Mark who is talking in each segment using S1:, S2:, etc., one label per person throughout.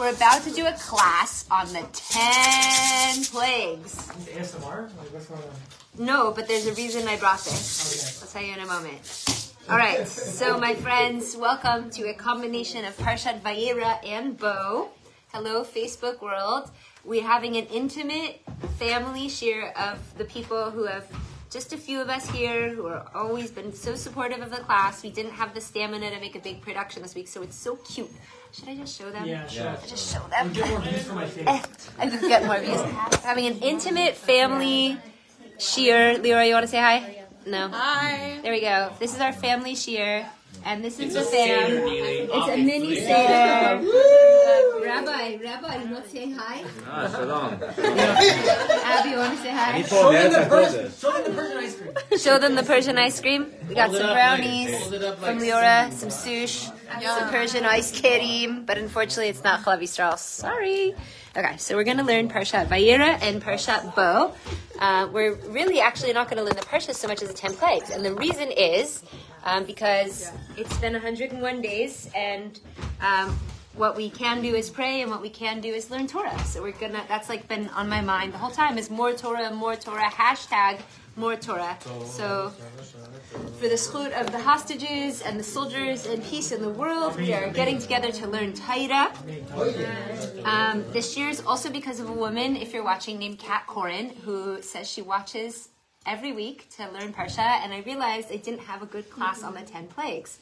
S1: We're about to do a class on the 10 plagues.
S2: ASMR? Like, what's going on?
S1: No, but there's a reason I brought this. I'll tell you in a moment. All right, so my friends, welcome to a combination of Parshat Vayera and Bo. Hello, Facebook world. We're having an intimate family share of the people who have just a few of us here who are always been so supportive of the class. We didn't have the stamina to make a big production this week, so it's so cute. Should I just show them?
S2: Yeah, sure.
S1: Just show
S2: I'll
S1: them.
S2: get more views for my face.
S1: I can get more views. Having an intimate family shiur. Leora, you want to say hi? No.
S3: Hi.
S1: There we go. This is our family shiur, and this is it's
S4: the.
S1: It's a mini seder. Uh, Rabbi, Rabbi, you want to say hi?
S4: Ah, shalom.
S1: Abby, you want to say hi?
S4: Show them, the Persian,
S2: show them the Persian ice cream.
S1: Show them the Persian ice cream. We got some brownies like from Liora, some sush, some Persian ice cream, but unfortunately it's not Chalav strauss. Sorry. Okay, so we're going to learn Parshat Vayera and Parshat Bo. Uh, we're really actually not going to learn the Parsha so much as the 10 plagues. And the reason is um, because it's been 101 days and um, what we can do is pray and what we can do is learn Torah. So we're gonna, that's like been on my mind the whole time is more Torah, more Torah, hashtag more Torah. So for the zchut of the hostages and the soldiers and peace in the world, we are getting together to learn Torah. Um, this year is also because of a woman, if you're watching, named Kat Corin, who says she watches every week to learn Parsha, and I realized I didn't have a good class on the 10 plagues.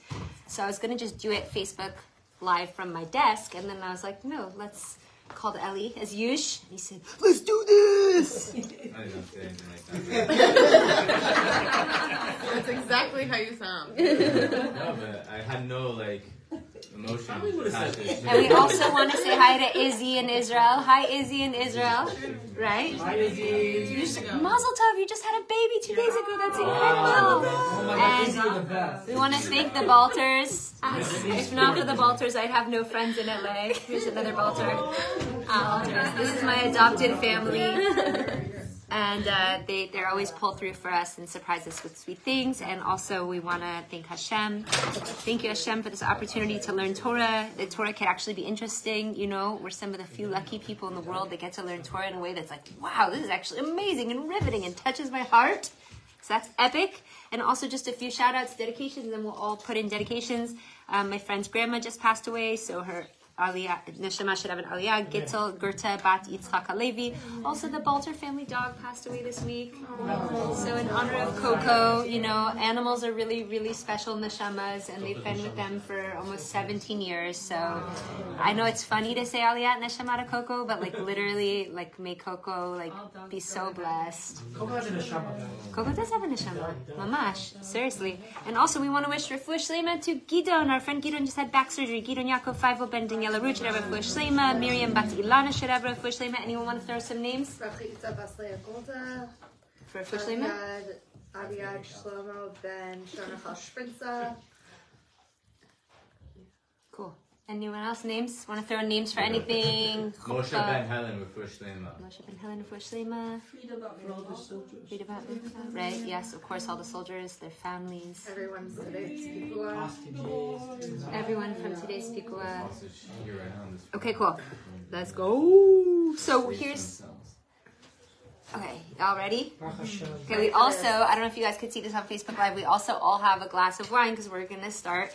S1: So I was going to just do it Facebook live from my desk, and then I was like, no, let's call Ellie as Yush. And he said, let's do this!
S4: I didn't say anything like that.
S3: That's exactly how you sound.
S4: No, but I had no like emotion attached to it.
S1: And we also want to say hi to Izzy in Israel. Hi, Izzy in Israel. Right?
S2: Hi, Izzy.
S1: Mazel tov, you just had a baby two days ago. That's
S2: Oh
S1: incredible.
S2: my god,
S1: And-
S2: Izzy, you're the best.
S1: We want to thank the Balters. If not for the Balters, I'd have no friends in LA. Here's another Balter. Um, this is my adopted family. And uh, they, they're always pull through for us and surprise us with sweet things. And also, we want to thank Hashem. Thank you, Hashem, for this opportunity to learn Torah. The Torah can actually be interesting. You know, we're some of the few lucky people in the world that get to learn Torah in a way that's like, wow, this is actually amazing and riveting and touches my heart. So that's epic. And also just a few shout outs, dedications, and we'll all put in dedications. Um, my friend's grandma just passed away, so her Aliyah, Neshama should have an Aliyah, Gittel, Gerta, Bat, Yitzchak HaLevi. Also, the Balter family dog passed away this week. So, in honor of Coco, you know, animals are really, really special neshamas, and they've been with them for almost 17 years. So, I know it's funny to say Aliyah Neshama to Coco, but like literally, like, may Coco like be so blessed.
S2: Coco has a neshama.
S1: Coco does have a neshama. Mamash. Seriously. And also, we want to wish Refuah Shlema to Gidon. Our friend Gidon just had back surgery. Gidon Yaakov Faivel Ben Daniela Ruch should have Refuah Shlema. Miriam Bat Ilana should have Shlema. Anyone want to throw some names
S5: Rachitza Baslea Golda,
S1: for Shlema?
S5: Aviad, Aviad Shlomo Ben Shonachal Sprinza,
S1: Cool. Anyone else names? Want to throw names for anything?
S4: Moshe uh, Ben Helen with Fush Lema.
S1: Moshe Ben Helen Refuah Shlema. Read about Right. Yes. Of course, all the soldiers, their families,
S5: everyone's today's Pigua,
S2: Hostages.
S1: everyone from today's Pikua.
S4: Also, she's here right now in this
S1: Okay. Cool. Let's go. So here's. Okay, y'all ready? Okay, we also, I don't know if you guys could see this on Facebook Live, we also all have a glass of wine because we're going to start.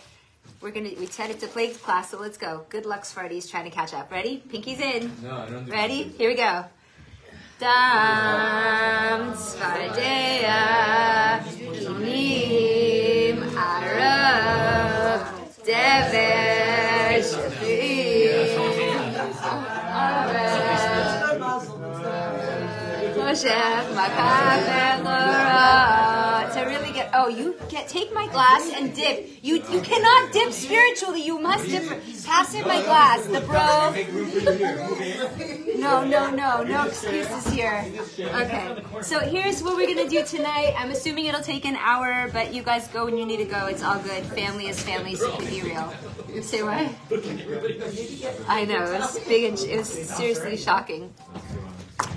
S1: We're going to, we it's a plague class, so let's go. Good luck, Sparties, trying to catch up. Ready? Pinkies in.
S4: No, I don't do
S1: Ready? Here we go. Dam Tzfardea Kinim Arav Dever To really get, oh, you get take my glass and dip. You you cannot dip spiritually. You must dip. Pass it my glass. The bro.
S4: In.
S1: No, no, no, no excuses here. Okay, so here's what we're gonna do tonight. I'm assuming it'll take an hour, but you guys go when you need to go. It's all good. Family is family, so can be real. Say what? I know it was big and it was seriously shocking.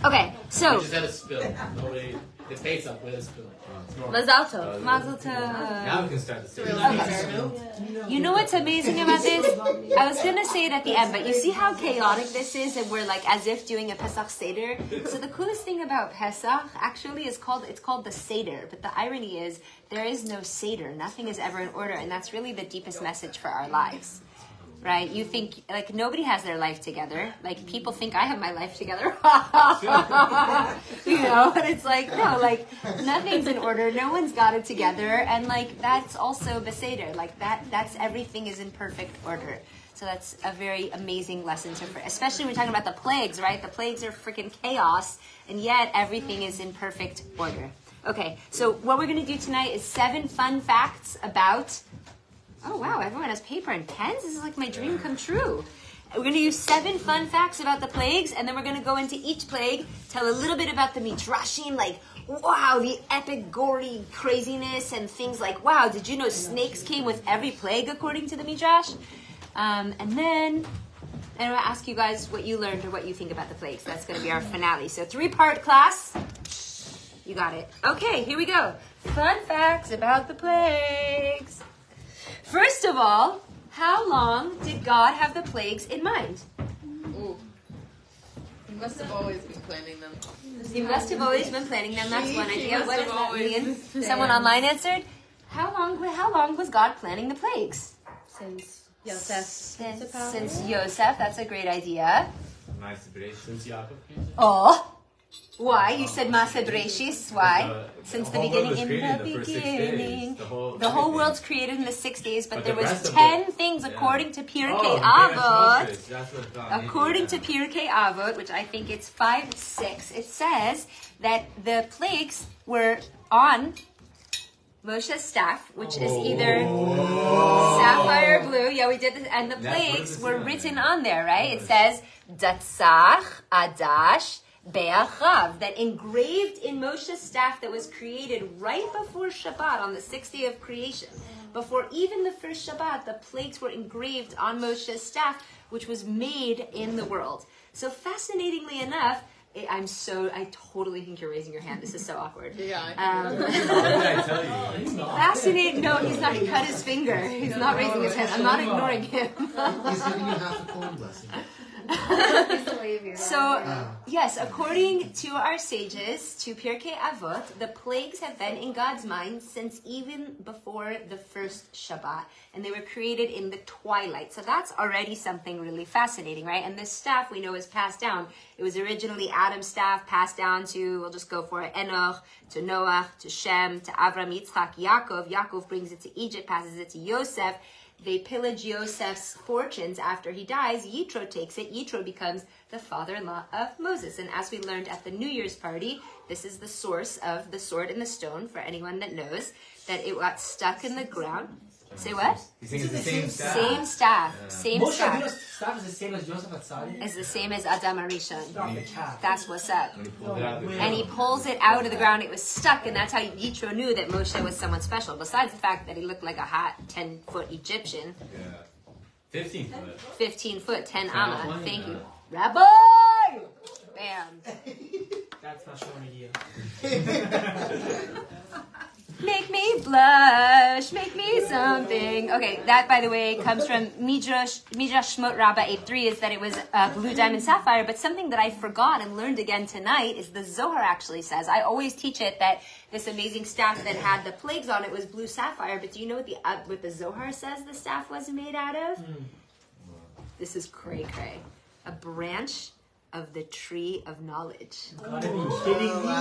S1: Okay, so We
S6: just had a spill. Nobody. It's face up with a spill.
S1: Mazal tov, Mazel
S4: Now
S1: tov.
S4: we can start the series.
S1: Okay. You know what's amazing about this? I was gonna say it at the end, but you see how chaotic this is, and we're like as if doing a Pesach Seder. So the coolest thing about Pesach actually is called it's called the Seder, but the irony is there is no Seder. Nothing is ever in order, and that's really the deepest message for our lives. Right? You think like nobody has their life together. Like people think I have my life together. you know, and it's like no, like nothing's in order. No one's got it together, and like that's also Beseder. Like that, that's everything is in perfect order. So that's a very amazing lesson to, especially when we're talking about the plagues, right? The plagues are freaking chaos, and yet everything is in perfect order. Okay, so what we're going to do tonight is seven fun facts about Oh wow, everyone has paper and pens? This is like my dream come true. We're going to use seven fun facts about the plagues, and then we're going to go into each plague, tell a little bit about the midrashim, like wow, the epic, gory craziness, and things like wow, did you know snakes came with every plague according to the midrash? Um, and then and I'll ask you guys what you learned or what you think about the plagues. That's going to be our finale. So three part class. You got it. Okay, here we go. Fun facts about the plagues. First of all, how long did God have the plagues in mind?
S3: Ooh. He must have always been planning them.
S1: He must have always been planning them. That's one idea.
S3: must
S1: What does that mean? Someone online answered. How long? How long was God planning the plagues?
S5: Since Yosef.
S1: Since, since Yosef. That's a great idea.
S4: Nice break.
S6: Since Yaakov came.
S1: Oh, why? You said Masa Breshis. Why?
S4: Uh,
S1: Since the beginning. In the
S4: the
S1: beginning.
S4: The whole,
S1: The whole world's created in the six days, but,
S4: But
S1: there
S4: the
S1: was ten
S4: it-
S1: things
S4: yeah.
S1: according to Pirkei
S4: Oh,
S1: Avot.
S4: Moses, that's what God made
S1: According to Pirkei Avot, which I think it's five six, it says that the plagues were on Moshe's staff, which is either sapphire blue. Yeah, we did this, and the plagues were written on there, right? It says Datsach Adash Be'achav, that engraved in Moshe's staff that was created right before Shabbat on the sixth day of creation. Before even the first Shabbat, the plates were engraved on Moshe's staff, which was made in the world. So fascinatingly enough, I'm so I totally think you're raising your hand. This is so awkward.
S3: Yeah.
S1: Um,
S4: What did I tell you?
S1: fascinating. No, he's not. He cut his finger. He's not raising his hand. I'm not ignoring him.
S7: He's giving you half a coin blessing.
S1: So, ah. yes, according to our sages, to Pirkei Avot, the plagues have been in God's mind since even before the first Shabbat, and they were created in the twilight. So that's already something really fascinating, right? And this staff we know is passed down. It was originally Adam's staff, passed down to, we'll just go for it, Enoch, to Noah, to Shem, to Avram, Yitzchak, Yaakov. Yaakov brings it to Egypt, passes it to Yosef. They pillage Yosef's fortunes after he dies. Yitro takes it. Yitro becomes the father-in-law of Moses. And as we learned at the New Year's party, this is the source of the sword and the stone for anyone that knows that it got stuck in the ground. Say what?
S4: You think it's the same staff?
S1: Same staff. Same
S2: Moshe
S1: staff.
S2: Rabbeinu's staff is the same as Joseph Atzaria.
S1: It's the same as Adam HaRishon.
S2: Stop.
S1: That's what's up.
S4: When he pulled it out of the
S1: And he pulls it out of the ground. It was stuck, and that's how Yitro knew that Moshe was someone special. Besides the fact that he looked like a hot ten foot Egyptian,
S4: Yeah. 15 foot.
S1: fifteen foot, ten
S4: Yeah,
S1: amma. Thank you, Rabbi. Bam.
S2: That's not showing idea.
S1: Make me blush. Make me something. Okay, that by the way comes from Midrash Midrash Shmot Rabbah 8.3 is that it was uh, blue diamond sapphire. But something that I forgot and learned again tonight is the Zohar actually says. I always teach it that this amazing staff that had the plagues on it was blue sapphire. But do you know what the uh, what the Zohar says the staff was made out of? This is cray cray. A branch of the tree of knowledge.
S2: Gotta be kidding me.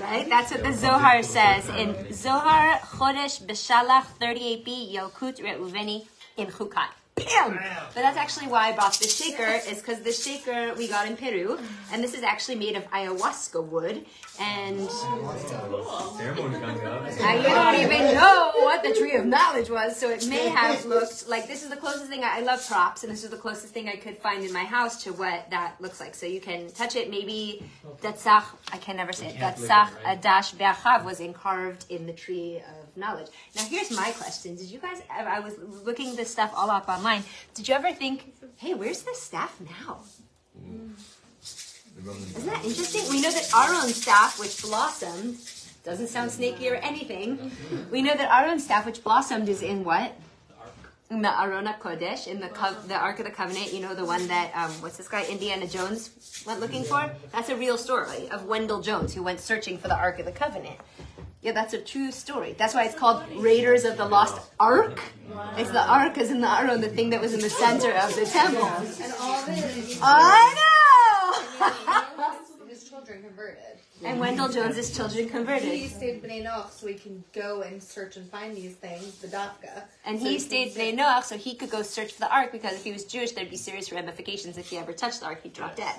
S1: Right? That's what the Zohar says in Zohar Chadash Beshalach 38b Yalkut Reuveni in Chukat. Bam. But that's actually why I bought the shaker. Is because the shaker we got in Peru, and this is actually made of ayahuasca wood. And. I don't even know what the tree of knowledge was, so it may have looked like this is the closest thing. I, I love props, and this is the closest thing I could find in my house to what that looks like. So you can touch it. Maybe Datzach, I can never say it.
S6: it, right?
S1: Uh, Adash Be'achav was carved in the tree of knowledge. Now here's my question: Did you guys? ever- I was looking this stuff all up online. Did you ever think, hey, where's the staff now?
S4: Roman-
S1: Isn't that interesting? We know that Aharon staff, which blossomed, doesn't sound snaky or anything. We know that Aharon staff, which blossomed, is in what? In the Arona Kodesh, in the co- the Ark of the Covenant. You know the one that um, what's this guy Indiana Jones went looking for. That's a real story of Vendyl Jones who went searching for the Ark of the Covenant. Yeah, that's a true story. That's why it's called Raiders of the Lost Ark. It's the Ark, as in the Aron, the thing that was in the center of the temple.
S5: And all
S1: I know.
S5: his children converted.
S1: and Vendyl Jones's children converted.
S5: He stayed B'nai Noach so he can go and search and find these things, the Dafka.
S1: And
S5: So
S1: he stayed Bnei Noach so he could go search for the ark because if he was Jewish, there'd be serious ramifications if he ever touched the ark, he'd drop dead.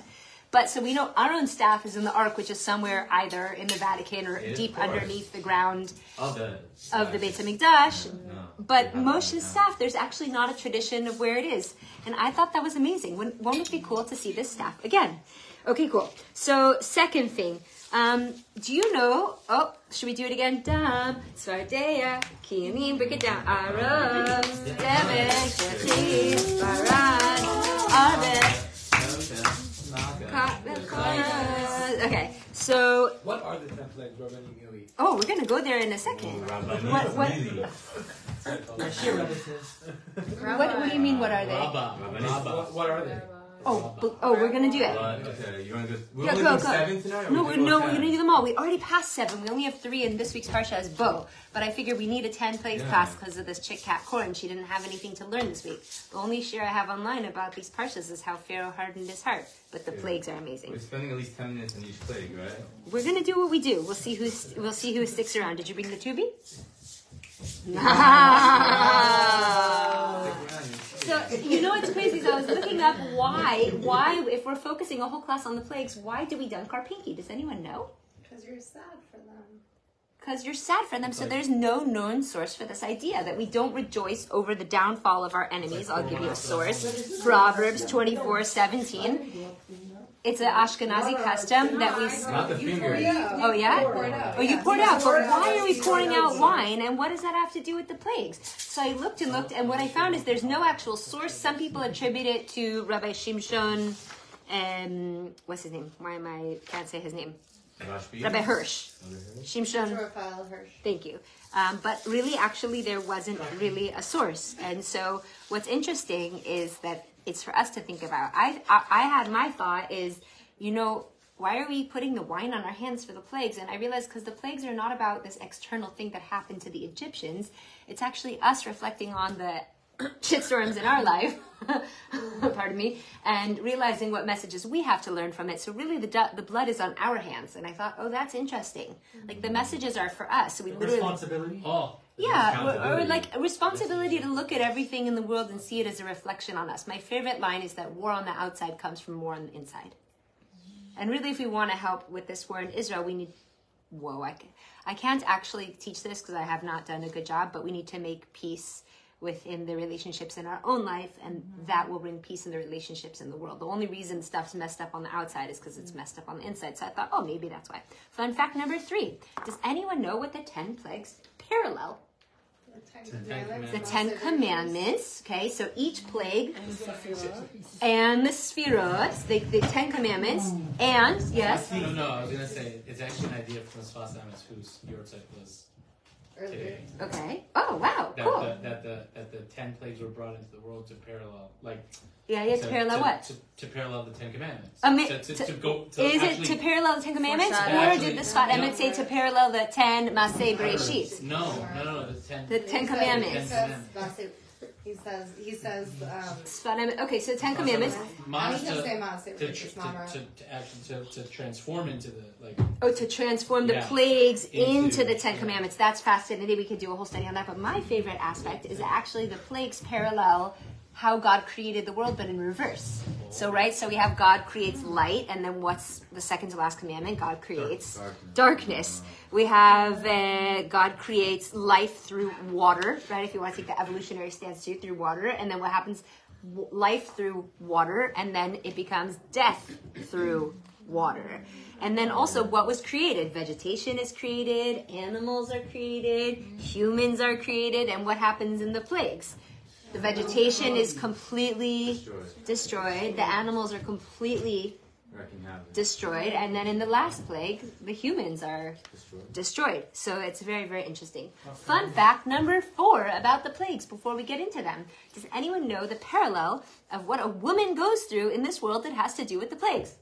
S1: But so we know Aharon staff is in the ark, which is somewhere either in the Vatican or
S4: It is,
S1: deep underneath the ground
S4: Of the.
S1: of the Beit Hamikdash.
S4: No.
S1: But Moshe's staff, there's actually not a tradition of where it is. And I thought that was amazing. Wouldn't, won't it be cool to see this staff again? Okay, cool. So, second thing. Um, do you know? Oh, should we do it again? Dam, Tzfardea, Kiyanim, break it down. Aram, Dever, Shechin, Barad, Arbe, Ka- Okay, so,
S6: What are the ten plagues, Rabbi Gili?
S1: oh, we're gonna go there in a second. Mm, what, what,
S2: Share relatives.
S1: what, what do you mean, what are they?
S6: Rabba.
S4: Rabba.
S6: What, what are they?
S1: Oh, bu- oh, we're gonna do it.
S4: But, okay, you to go? We're
S1: Yeah, go, go.
S4: seven tonight?
S1: No,
S4: we
S1: we're,
S4: can go
S1: no, we're gonna do them all. We already passed seven. We only have three in this week's parsha as Bo. But I figure we need a ten place
S4: Yeah.
S1: class because of this chick cat Corin. She didn't have anything to learn this week. The only share I have online about these parshas is how Pharaoh hardened his heart. But the
S4: Yeah.
S1: plagues are amazing.
S4: We're spending at least ten minutes on each plague, right?
S1: We're gonna do what we do. We'll see who's we'll see who sticks around. Did you bring the tubi? So you know what's crazy? So I was looking up why why if we're focusing a whole class on the plagues, why do we dunk our pinky? Does anyone know?
S5: Because you're sad for them.
S1: because you're sad for them. So there's no known source for this idea that we don't rejoice over the downfall of our enemies. I'll give you a source. Proverbs 24, 17. It's an Ashkenazi custom that we.
S4: Not the finger.
S1: Oh yeah. Oh, you poured out. But why are we pouring out wine? And what does that have to do with the plagues? So I looked and looked, and what I found is there's no actual source. Some people attribute it to Rabbi Shimshon. Um, what's his name? Why am I can't say his name? Rabbi Hirsch. Shimshon.
S5: Hirsch.
S1: Thank you. Um, but really, actually, there wasn't really a source. And so, what's interesting is that it's for us to think about. I, I, I had my thought is, you know, why are we putting the wine on our hands for the plagues? And I realized because the plagues are not about this external thing that happened to the Egyptians. It's actually us reflecting on the shitstorms in our life, pardon me, and realizing what messages we have to learn from it. So really, the the blood is on our hands, and I thought, oh, that's interesting. Like the messages are for us. So we literally,
S2: Responsibility.
S6: Oh,
S1: yeah, or, or like a responsibility to look at everything in the world and see it as a reflection on us. My favorite line is that war on the outside comes from war on the inside. And really, if we want to help with this war in Israel, we need. Whoa, I, ca- I can't actually teach this because I have not done a good job, but we need to make peace within the relationships in our own life, and mm-hmm. that will bring peace in the relationships in the world. The only reason stuff's messed up on the outside is because it's mm-hmm. messed up on the inside. So I thought, oh, maybe that's why. Fun fact number three Does anyone know what the 10 plagues parallel? The Ten Commandments. Okay, so each plague and the Sphirot, the, the Ten Commandments, and yes,
S6: no, no, I was gonna say, it's actually an idea from Sfas Emes, whose yahrzeit was today.
S1: okay. Oh wow,
S6: That,
S1: cool.
S6: the, that, the, that the ten plagues were brought into the world to parallel, like,
S1: Yeah, yeah. To
S6: to,
S1: parallel
S6: to,
S1: what?
S6: To, to parallel the Ten Commandments.
S1: I mean,
S6: to, to,
S1: to-
S6: to go, to
S1: Is
S6: actually,
S1: it to parallel the Ten Commandments, or
S6: Foreshadowing.
S1: did the Sfat Emet say to parallel the Ten Maseh Bereshit?
S6: No, no, no, the ten.
S1: The Ten
S5: He says-
S1: Commandments.
S5: He says, he says, um,
S1: Sfat Okay, so Ten Commandments.
S5: I
S6: Mas
S5: need to
S6: to,
S5: say Maaseh,
S6: to,
S5: which is
S6: to,
S5: not right.
S6: to, to, actually, to, to transform into the, like,
S1: Oh, to transform the
S6: Yeah.
S1: plagues into,
S6: Into-
S1: the Ten
S6: yeah.
S1: Commandments. That's fascinating. We could do a whole study on that. But my favorite aspect is actually the plagues parallel how God created the world, but in reverse. So, right? So we have God creates light, and then what's the second to last commandment? God creates
S4: Darkness.
S1: darkness. We have uh, God creates life through water, right? If you want to take the evolutionary stance too, through water, and then what happens? Life through water, and then it becomes death through water. And then also, what was created? Vegetation is created, animals are created, humans are created, and what happens in the plagues? The vegetation is completely
S4: Destroyed.
S1: destroyed, the animals are completely destroyed, and then in the last plague, the humans are
S4: Destroyed.
S1: destroyed. So it's very, very interesting. Fun fact number four about the plagues before we get into them. Does anyone know the parallel of what a woman goes through in this world that has to do with the plagues?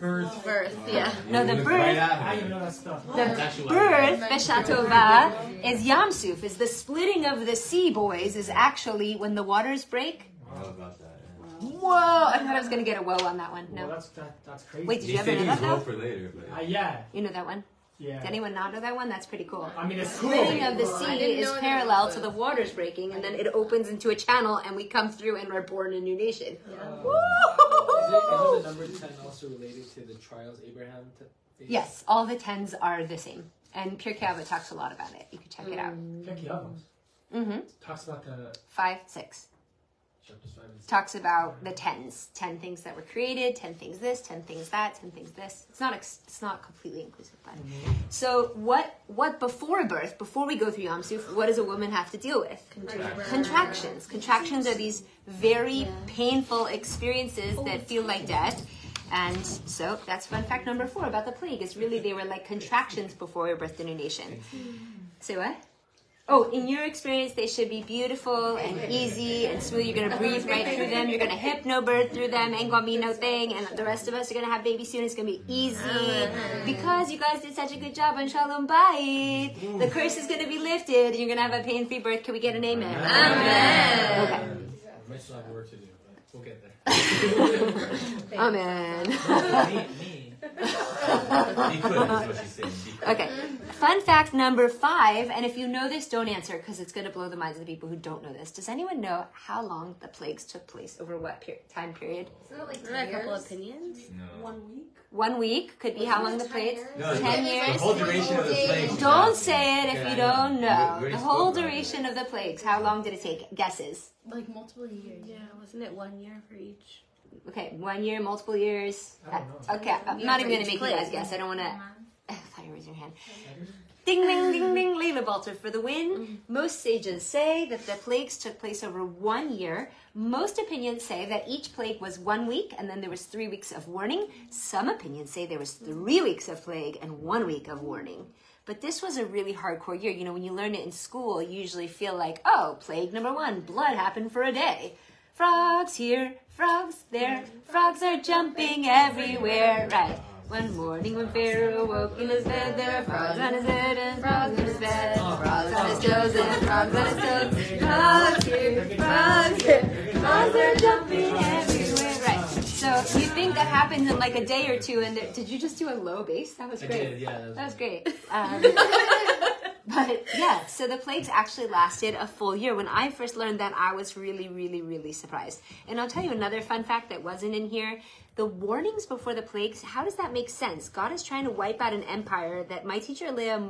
S2: Birth.
S3: Birth, yeah.
S1: No, the birth-
S4: right
S2: I didn't know that stuff.
S6: That's
S1: The
S6: actually
S1: birth,
S6: why-
S1: Beshatova, is Yamsuf, is the splitting of the sea, boys, is actually when the waters break.
S4: About that.
S1: Whoa! I thought I was going to get a whoa on that one.
S2: Well,
S1: No.
S2: that's that, that's crazy.
S1: Wait, did
S4: He
S1: you ever
S4: said
S1: know
S4: he
S1: that
S4: was well
S1: though?
S4: for later, but
S2: Uh, yeah,
S1: You know that one?
S2: Yeah.
S1: Did anyone not know that one? That's pretty cool.
S2: I mean, it's cool.
S1: splitting of the sea is parallel to the waters breaking, and then it opens into a channel, and we come through and we're born a new nation.
S8: Is, it, is the number 10 also related to the trials Abraham t- faced?
S1: Yes, all the tens are the same, and Pirkei Avot talks a lot about it. You can check it out.
S2: Pirkei Avot
S1: Mm-hmm.
S2: talks about the
S1: Five, six
S8: Chapters 5 and 6.
S1: Talks about the tens, ten things that were created, ten things this, ten things that, ten things this. It's not ex- it's not completely inclusive, but mm-hmm. so what? What before birth, before we go through Yom Suf, what does a woman have to deal with? Contractions. Contractions are these very painful experiences that feel like death. And so that's fun fact number four about the plague is really they were like contractions before we birthed a new nation. Say what? Oh, in your experience, they should be beautiful and easy and smooth. You're gonna breathe right through them. You're gonna hypnobirth through them. Ain't gonna be no thing. And the rest of us are gonna have babies soon. It's gonna be easy because you guys did such a good job on Shalom Bayit. The curse is gonna be lifted. You're gonna have a pain-free birth. Can we get an amen?
S3: Amen.
S1: Okay.
S6: We might still have work to do, but we'll get there.
S1: Amen.
S6: me, me.
S4: he could, is what she's saying. He could.
S1: Okay. Fun fact number five, and if you know this, don't answer because it's going to blow the minds of the people who don't know this. Does anyone know how long the plagues took place over what per- time period?
S3: Isn't it like
S5: Isn't a couple
S3: years?
S5: opinions?
S4: No.
S1: One week One week could be how long the plagues.
S4: No,
S1: Ten
S4: the-
S1: years.
S4: The whole duration of the plague.
S1: Don't say it if
S4: Yeah,
S1: you don't
S4: know.
S1: know.
S4: We- we
S1: The whole duration of the plagues. How long did it take? Guesses.
S3: Like multiple years.
S5: Yeah, wasn't it one year for each?
S1: Okay, one year, multiple years.
S2: I don't know.
S1: Okay, I'm not even gonna
S5: each
S1: make you
S5: plague.
S1: guys guess. I don't want to. I thought you raised your hand. Ding, ding, ding, ding, Leila Balter for the win. Mm-hmm. Most sages say that the plagues took place over one year. Most opinions say that each plague was one week and then there was three weeks of warning. Some opinions say there was three weeks of plague and one week of warning. But this was a really hardcore year. You know, when you learn it in school, you usually feel like, oh, plague number one, blood happened for a day. Frogs here, frogs there, frogs are jumping everywhere. Right. One morning when Pharaoh woke in his bed, there were frogs on his head and frogs in his bed. Frogs on his toes and frogs on his toes. Frogs here, frogs here, frogs are jumping everywhere. So you think that happens in like a day or two, and did you just do a low bass? That was great.
S6: did, yeah.
S1: That was great. Um, but yeah, so the plagues actually lasted a full year. When I first learned that, I was really, really, really surprised. And I'll tell you another fun fact that wasn't in here. The warnings before the plagues, how does that make sense? God is trying to wipe out an empire that my teacher Leah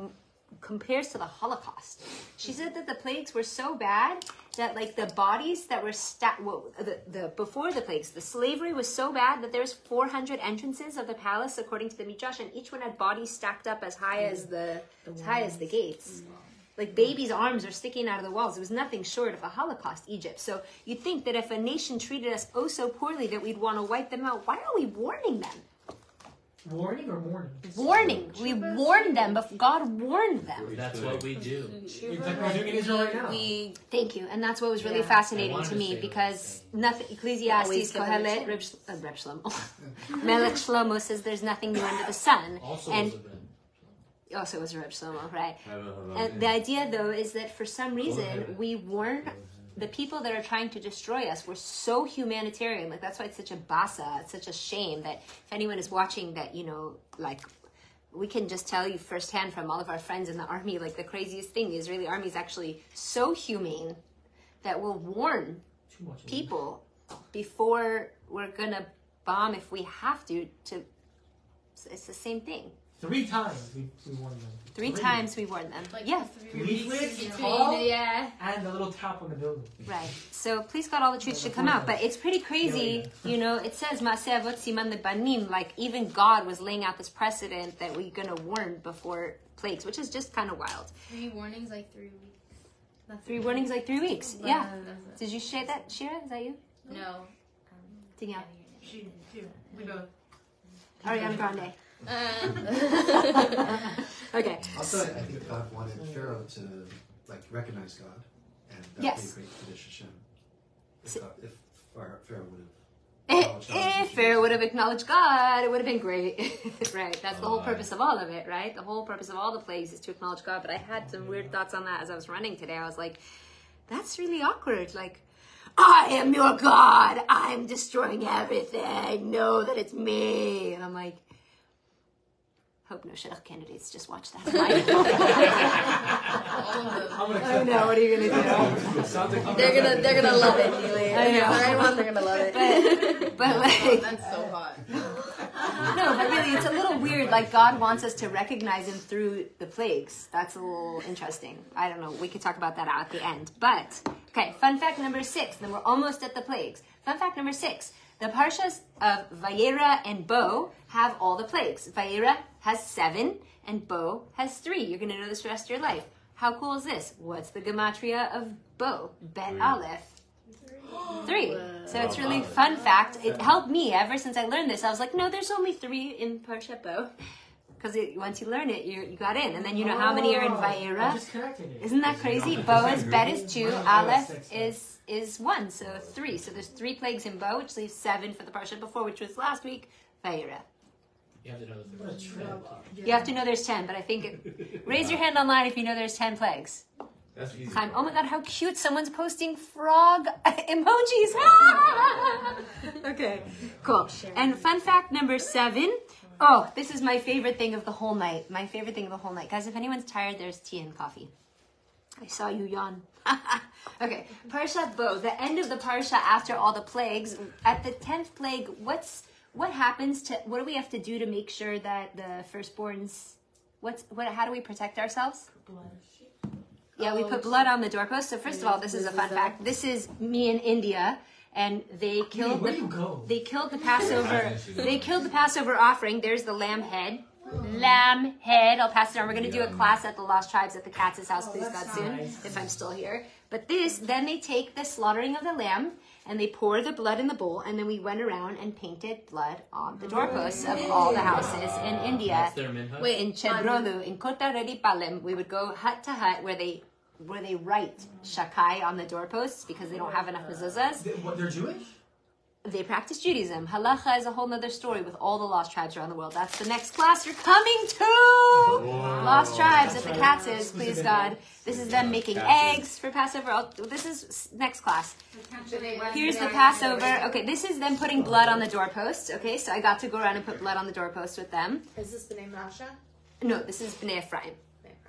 S1: compares to the Holocaust. She said that the plagues were so bad that like the bodies that were stacked well, the, the before the plagues, the slavery was so bad that there's 400 entrances of the palace according to the Midrash, and each one had bodies stacked up as high as the, as high as the gates. Like babies' arms are sticking out of the walls. It was nothing short of a Holocaust, Egypt. So you'd think that if a nation treated us oh so poorly that we'd want to wipe them out. Why are we warning them?
S2: Warning or warning?
S1: Warning. We warned them, but God warned them.
S6: That's what we do.
S2: Like we're doing in Israel right now.
S5: We
S1: Thank you, and that's what was really
S5: Yeah.
S6: I
S1: fascinating
S6: wanted
S1: to
S6: to
S1: me
S6: say the
S1: because
S6: right
S1: nothing. Ecclesiastes,
S5: give them a
S1: Kohelet. Reb, Sh- uh, Reb Shlomo, Melech Shlomo says there's nothing new under the sun,
S6: Also,
S1: and
S6: was a Ben.
S1: also was Reb Shlomo, right?
S4: Have a- have a-
S1: And the idea, though, is that for some reason
S6: ahead.
S1: we warn the people that are trying to destroy us. We're so humanitarian, like that's why it's such a basa. It's such a shame that if anyone is watching, that you know, like we can just tell you firsthand from all of our friends in the army, like the craziest thing, the Israeli army is actually so humane that we'll warn people before we're gonna bomb if we have to. To it's the same thing.
S2: Three times we, we won them.
S1: Three times we warned them.
S3: Like
S1: yeah,
S3: three
S2: Leaflets,
S3: weeks
S2: call,
S3: yeah.
S2: and the little tap on the building.
S1: right. So please God, all the truth should come out. But it's pretty crazy, you know. It says "Maaseh avot siman lebanim," like even God was laying out this precedent that we're gonna warn before plagues, which is just kind of wild.
S3: Three warnings, like three weeks. That's
S1: Three warnings, like three weeks.
S3: But
S1: Yeah. Did you share that, Shira? Is that you?
S3: it. No.
S1: Danielle.
S2: She, here, we go.
S1: Ariana Grande.
S3: Uh,
S1: Okay.
S7: Also, I think God wanted Pharaoh to like recognize God, and that
S1: Yes.
S7: would be a great tradition. If, God, if Pharaoh would have.
S1: If Pharaoh would have acknowledged God, it would have been great. right. That's the whole purpose of all of it, right? The whole purpose of all the plagues is to acknowledge God. But I had some weird thoughts on that as I was running today. I was like, that's really awkward. Like, I am your God. I'm destroying everything. Know that it's me. And I'm like, hope no shidduch candidates just watch that.
S3: all.
S2: I'm gonna
S1: I know. What are you gonna do?
S8: Like
S3: They're gonna, they're gonna love it, Nili.
S1: I know.
S3: Everyone, they're gonna love it.
S1: But, but like, oh,
S3: That's so hot.
S1: No, but really, it's a little weird. Like God wants us to recognize Him through the plagues. That's a little interesting. I don't know. We could talk about that at the end. But okay, fun fact number six. Then we're almost at the plagues. Fun fact number six: the parshas of Vayera and Bo have all the plagues. Vayera has seven, and Bo has three. You're gonna know this for the rest of your life. How cool is this? What's the gematria of Bo? Bet
S4: Three.
S1: Aleph. Three. So it's really fun fact. It helped me ever since I learned this. I was like, no, there's only three in Parshat Bo. Because once you learn it, you you got in, and then you know how many are in
S2: Oh, I
S1: Vayera.
S2: just connected it.
S1: Isn't that crazy? Bo is Bet is two, Aleph is is one, so three. So there's three plagues in Bo, which leaves seven for the Parsha before, which was last week. Vayera.
S6: You have to know the
S2: What a
S6: third.
S2: trip.
S1: You have to know there's ten, but I think it, raise your hand online if you know there's ten plagues.
S4: That's easy.
S1: Chaim, oh my god, how cute! Someone's posting frog emojis. okay, cool. And fun fact number seven. Oh, this is my favorite thing of the whole night. My favorite thing of the whole night, guys. If anyone's tired, there's tea and coffee. I saw you yawn. Okay, Parshat Bo, the end of the parsha after all the plagues. At the tenth plague, what's what happens to what do we have to do to make sure that the firstborns? What's what? How do we protect ourselves? Yeah, we put blood on the doorpost. So first of all, this is a fun fact. This is me in India, and they killed
S2: Where
S1: the
S2: you go?
S1: they killed the Passover. They killed the Passover offering. There's the lamb head. Lamb head. I'll pass it on. We're going to do a class at the Lost Tribes at the Katz's house, please oh, God,
S2: that's
S1: soon, if I'm still here. But this, then they take the slaughtering of the lamb and they pour the blood in the bowl, and then we went around and painted blood on the doorposts of all the houses in India.
S6: That's their.
S1: Wait, in Chebrolu, in Kotha Reddy Palem, we would go hut to hut where they where they write Shaddai on the doorposts because they don't have enough mezuzahs.
S2: They, what, they're Jewish?
S1: They practice Judaism. Halacha is a whole nother story with all the lost tribes around the world. That's the next class you're coming to. Lost tribes at the Katz's, please God. This is them making
S4: Katz's.
S1: eggs for Passover. I'll, this is next class. Here's the Passover. Okay, this is them putting blood on the doorposts. Okay, so I got to go around and put blood on the doorpost with them.
S5: Is this the name Masha?
S1: No, this is Bnei Ephraim.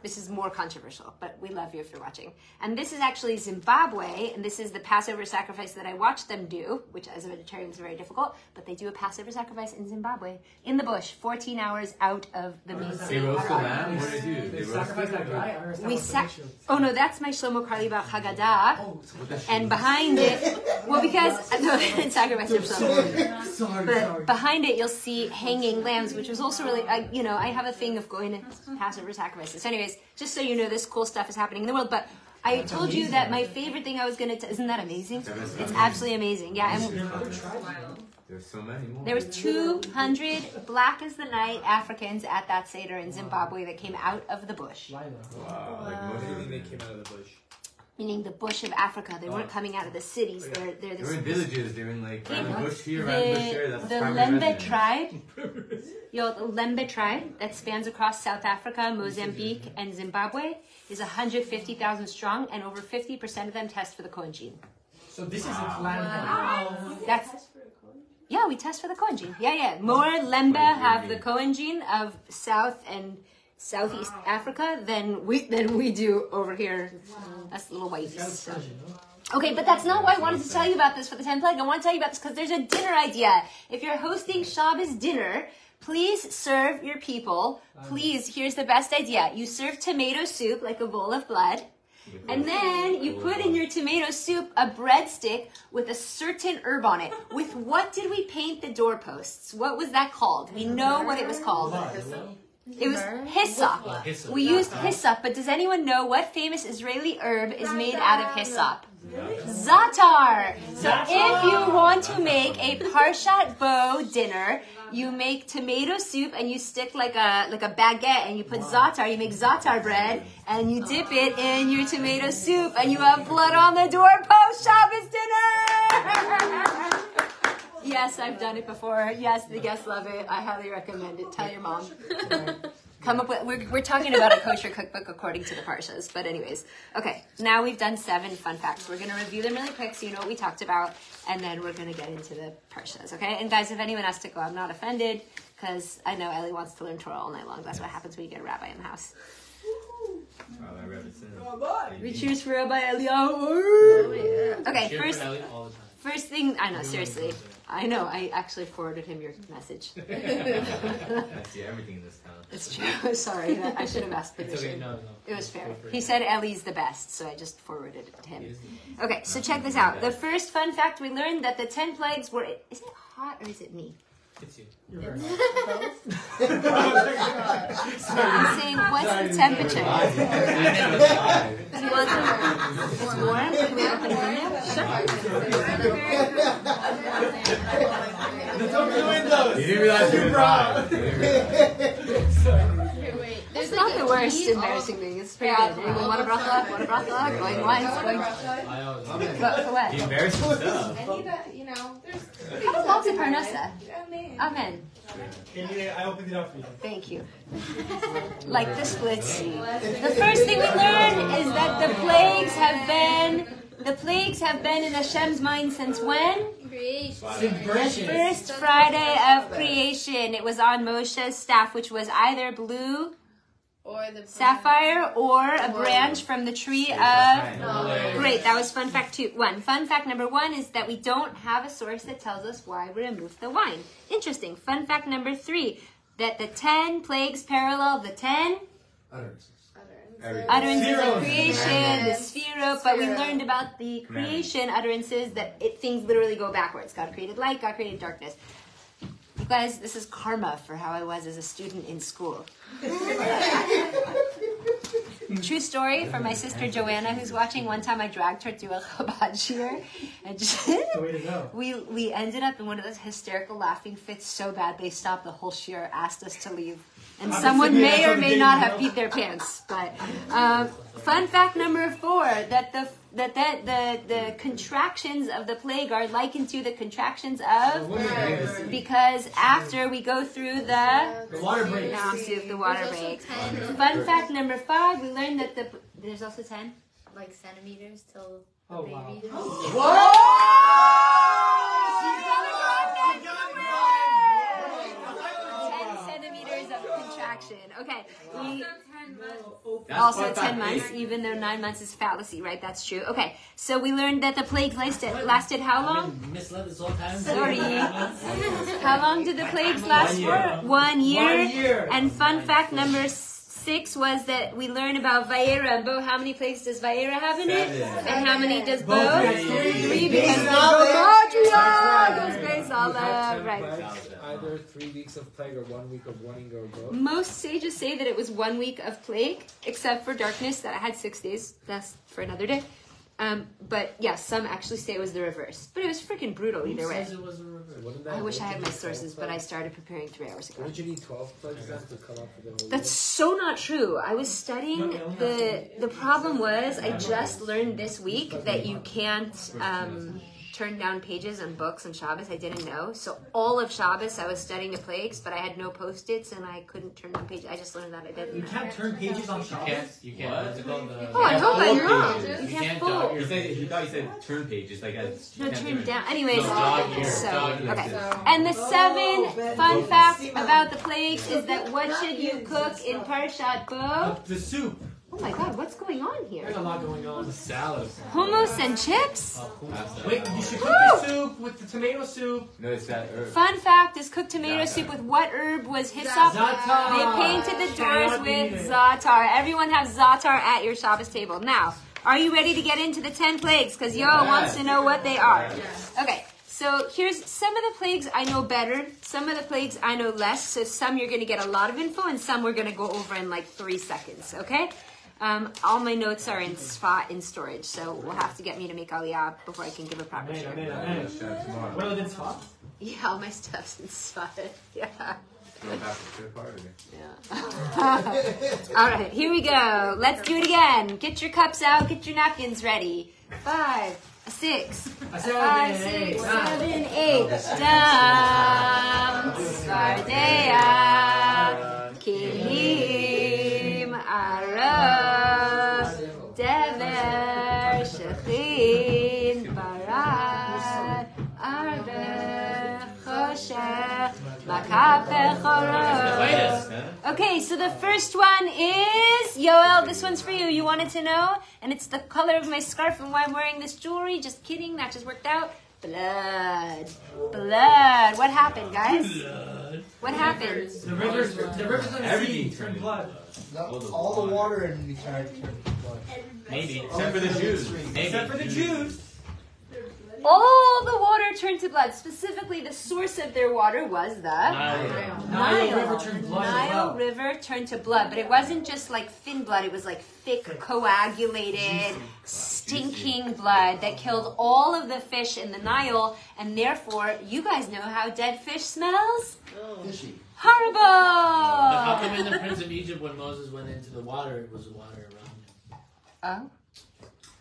S1: This is more controversial, but we love you if you're watching. And this is actually Zimbabwe, and this is the Passover sacrifice that I watched them do, which as a vegetarian is very difficult, but they do a Passover sacrifice in Zimbabwe, in the bush, 14 hours out of the main
S4: They roast the lamb? What do they do?
S2: They
S4: They roast
S2: sacrifice
S4: it?
S2: that guy? I don't understand
S1: We
S2: what's the
S1: sac-
S2: issue.
S1: Oh no, that's my Shlomo Carlebach Haggadah.
S2: Oh, so-
S4: What the shit?
S1: And behind it, well, because no, it's sacrifice of Shlomo.
S2: sorry, sorry,
S1: But
S2: sorry.
S1: behind it, you'll see hanging lambs, which was also really, I, you know, I have a thing of going to Passover sacrifices. So, anyways, just so you know, this cool stuff is happening in the world. But I told you that my favorite thing I was going to, isn't that amazing?
S4: That is
S1: It's
S4: amazing.
S1: absolutely amazing. Yeah, and
S2: There are other tribes.
S4: There's so many more.
S1: there was 200 black as the night Africans at that Seder in Zimbabwe that came out of the bush.
S2: Lila.
S4: Wow. Like
S8: What do you
S4: Moshe.
S8: mean they came out of the bush?
S1: Meaning the bush of Africa. They weren't coming out of the cities. They're, they're
S4: They're in villages. They're in like around the bush here, around the bush there. That's
S1: the Lemba
S4: residence.
S1: tribe, yo, the Lemba tribe that spans across South Africa, Mozambique, and Zimbabwe is 150,000 strong, and over 50% of them test for the Cohen gene.
S2: So this isn't land.
S1: That's yeah, we test for the Cohen gene. Yeah, yeah. More Lemba have the Cohen gene of South and Southeast Africa than we than we do over here. That's a little white. So, Okay, but that's not why I wanted to tell you about this for the 10 plague. I want to tell you about this because there's a dinner idea. If you're hosting Shabbos dinner, please serve your people. Please, here's the best idea. You serve tomato soup like a bowl of blood. And then you put in your tomato soup a breadstick with a certain herb on it. With what did we paint the doorposts? What was that called? We know what it was called. It was hyssop.
S6: Oh, hyssop.
S1: We used hyssop, but does anyone know what famous Israeli herb is made out of hyssop? Zatar. So if you want to make a parshat Bo dinner, you make tomato soup and you stick like a like a baguette and you put zatar. You make zatar bread and you dip it in your tomato soup and you have blood on the doorpost. Shabbos dinner. Yes, I've done it before. Yes, the guests love it. I highly recommend it. Tell your mom. Come up with. We're, we're talking about a kosher cookbook according to the parshas. But anyways, okay. Now we've done seven fun facts. We're gonna review them really quick so you know what we talked about, and then we're gonna get into the parshas. Okay. And guys, if anyone has to go, I'm not offended because I know Ellie wants to learn Torah all night long. That's what happens when you get a rabbi in the house.
S4: Wow, I read it in.
S1: We cheers for Rabbi Eliyahu. Oh, okay,
S6: Cheer for
S1: first
S6: Ellie all the
S1: first thing I know. Seriously, I know. I actually forwarded him your message.
S4: I see everything in this town.
S1: It's true. Sorry, I should have asked
S6: It's okay.
S1: permission.
S6: No, no.
S1: It was fair. He said Ellie's the best, so I just forwarded it to him. Okay, so check this out. The first fun fact we learned that the ten plagues were. Is it hot or is it me?
S6: It's you. You're right.
S1: I'm saying, what's the temperature? Do you want some? It's warm. Can we open the window?
S4: You didn't realize you were hot. You didn't
S1: It's not the worst embarrassing thing. It's pretty good. Anyone want a bracha? Want a bracha? Going once, going.
S6: I always.
S1: But for what?
S4: He embarrassed himself.
S3: I need a, you know, there's.
S1: How about lots of parnasa?
S3: Amen.
S1: Amen.
S2: I opened it up for you.
S1: Thank you. Like the split seed. The first thing we learn is that the plagues have been the plagues have been in Hashem's mind since when? The first Friday of creation. It was on Moshe's staff, which was either blue
S3: Or the
S1: sapphire or a branch from the tree of. Oh, knowledge. Great, that was fun fact two. One. Fun fact number one is that we don't have a source that tells us why we removed the wine. Interesting. Fun fact number three that the ten plagues parallel the ten
S7: Utterances.
S4: Everything.
S1: utterances of creation, the
S3: Yes.
S1: sphero, but we learned about the creation utterances that it, things literally go backwards. God created light, God created darkness. You guys, this is karma for how I was as a student in school. True story for my sister Joanna, who's watching. One time I dragged her to a Chabad shiur, and just,
S2: The way to go.
S1: we we ended up in one of those hysterical laughing fits so bad they stopped the whole shiur, asked us to leave, and
S2: Obviously,
S1: someone may or may not
S2: know.
S1: have peed their pants. But um, fun fact number four: that the that that the the contractions of the plague are likened to the contractions of because after we go through the
S2: The water breaks.
S1: now see if the water breaks. Fun fact number five: we learned that the there's also ten.
S5: Like centimeters till
S2: Oh,
S5: the
S2: wow.
S5: baby.
S1: Ten centimeters of contraction. Okay. We,
S4: That's
S1: also 10 months,
S4: eight.
S1: even though 9 months is fallacy, right? That's true. Okay, so we learned that the plagues lasted, lasted how long?
S6: been misled this whole time.
S1: Sorry. How long did the plagues last for? One year.
S2: One year.
S1: And fun fact number s- six was that we learned about Vaera. And Bo, how many plagues does Vaera have in it?
S4: Seven.
S1: And how many does Bo?
S2: has
S1: Three.
S2: three.
S1: because
S2: Grace
S1: Bo
S2: Olive.
S1: goes Grace
S8: You
S1: Olive.
S8: had ten
S1: Right.
S8: Uh, either three weeks of plague or one week of warning or both.
S1: Most sages say that it was one week of plague, except for darkness that I had six days. That's for another day. Um, but yeah, some actually say it was the reverse. But it was freaking brutal either
S6: Who
S1: way.
S6: says it was a reverse?
S8: Wouldn't that-
S1: I wish I had my
S8: wouldn't you need
S1: sources, but I started preparing three hours ago.
S8: Wouldn't you need 12 plagues then to come up with the whole
S1: That's so not true. I was studying the the problem was I just learned this week that you can't um, turn down pages on books on Shabbos. I didn't know. So all of Shabbos I was studying the plagues, but I had no post-its and I couldn't turn down pages. I just learned that I didn't.
S2: You can't turn pages on
S6: You
S2: Shabbos.
S6: can't. You can't.
S4: What?
S6: What's it called? The,
S1: Oh, I hope I'm wrong. You
S6: You
S1: can't
S6: can't
S1: fold.
S6: dog
S4: He said he thought he said turn pages like as
S1: No,
S4: can't
S1: turn down. Anyways,
S6: No, dog
S1: so okay. And the seven oh, fun facts about the plagues is that what should you cook in Parshat Bo?
S2: The soup.
S1: Oh my god, what's going on here?
S8: There's a lot going on.
S6: Salad.
S1: Hummus and chips?
S6: Uh.
S8: Wait, you should cook the soup with the tomato soup.
S4: No, it's that herb.
S1: Fun fact is cooked tomato soup with what herb was hyssop?
S8: Za'atar.
S1: They painted the doors with
S8: it.
S1: za'atar. Everyone have za'atar at your Shabbos table. Now, are you ready to get into the 10 plagues? Because Yo wants to know what they are. Okay, so here's some of the plagues I know better, some of the plagues I know less. So some you're going to get a lot of info, and some we're going to go over in like three seconds, okay? Um, all my notes are in spot in storage, so we'll have to get me to make aliyah before I can give a proper
S8: Amen,
S1: share.
S8: amen,
S4: Yeah,
S8: amen. What are the spots?
S1: Yeah, all my stuff's in spot. Yeah.
S4: Go back to the party.
S1: Yeah. All right, here we go. Let's do it again. Get your cups out. Get your napkins ready. Five, six,
S8: I said
S1: five,
S8: seven,
S1: six,
S8: eight, nine.
S1: Dam, Tzfardea, Kinim, Arov, Dever, Shechin, Barad, Arbe, Choshech, Makapeh, Chorot. Okay, so the first one is Yoel. This one's for you. You wanted to know, and it's the color of my scarf and why I'm wearing this jewelry. Just kidding, that just worked out. Blood, blood. What happened, guys? What happened?
S8: The rivers, the rivers and the
S4: Everything
S8: sea turn
S4: turned
S8: blood.
S4: All the
S9: all the
S4: water.
S9: water in the entire turned blood.
S6: Maybe.
S4: Except for the Jews.
S6: Maybe.
S8: Except for the Jews.
S1: All the water turned to blood. Specifically, the source of their water was the
S6: Nile.
S8: Nile River turned blood
S1: Nile
S8: well.
S1: River turned to blood, but it wasn't just like thin blood. It was like thick, coagulated, stinking blood that killed all of the fish in the Nile, and therefore, you guys know how dead fish smells.
S9: Fishy.
S6: But how
S1: Horrible.
S6: come in the Prince of Egypt when Moses went into the water, it was water around him
S1: Oh,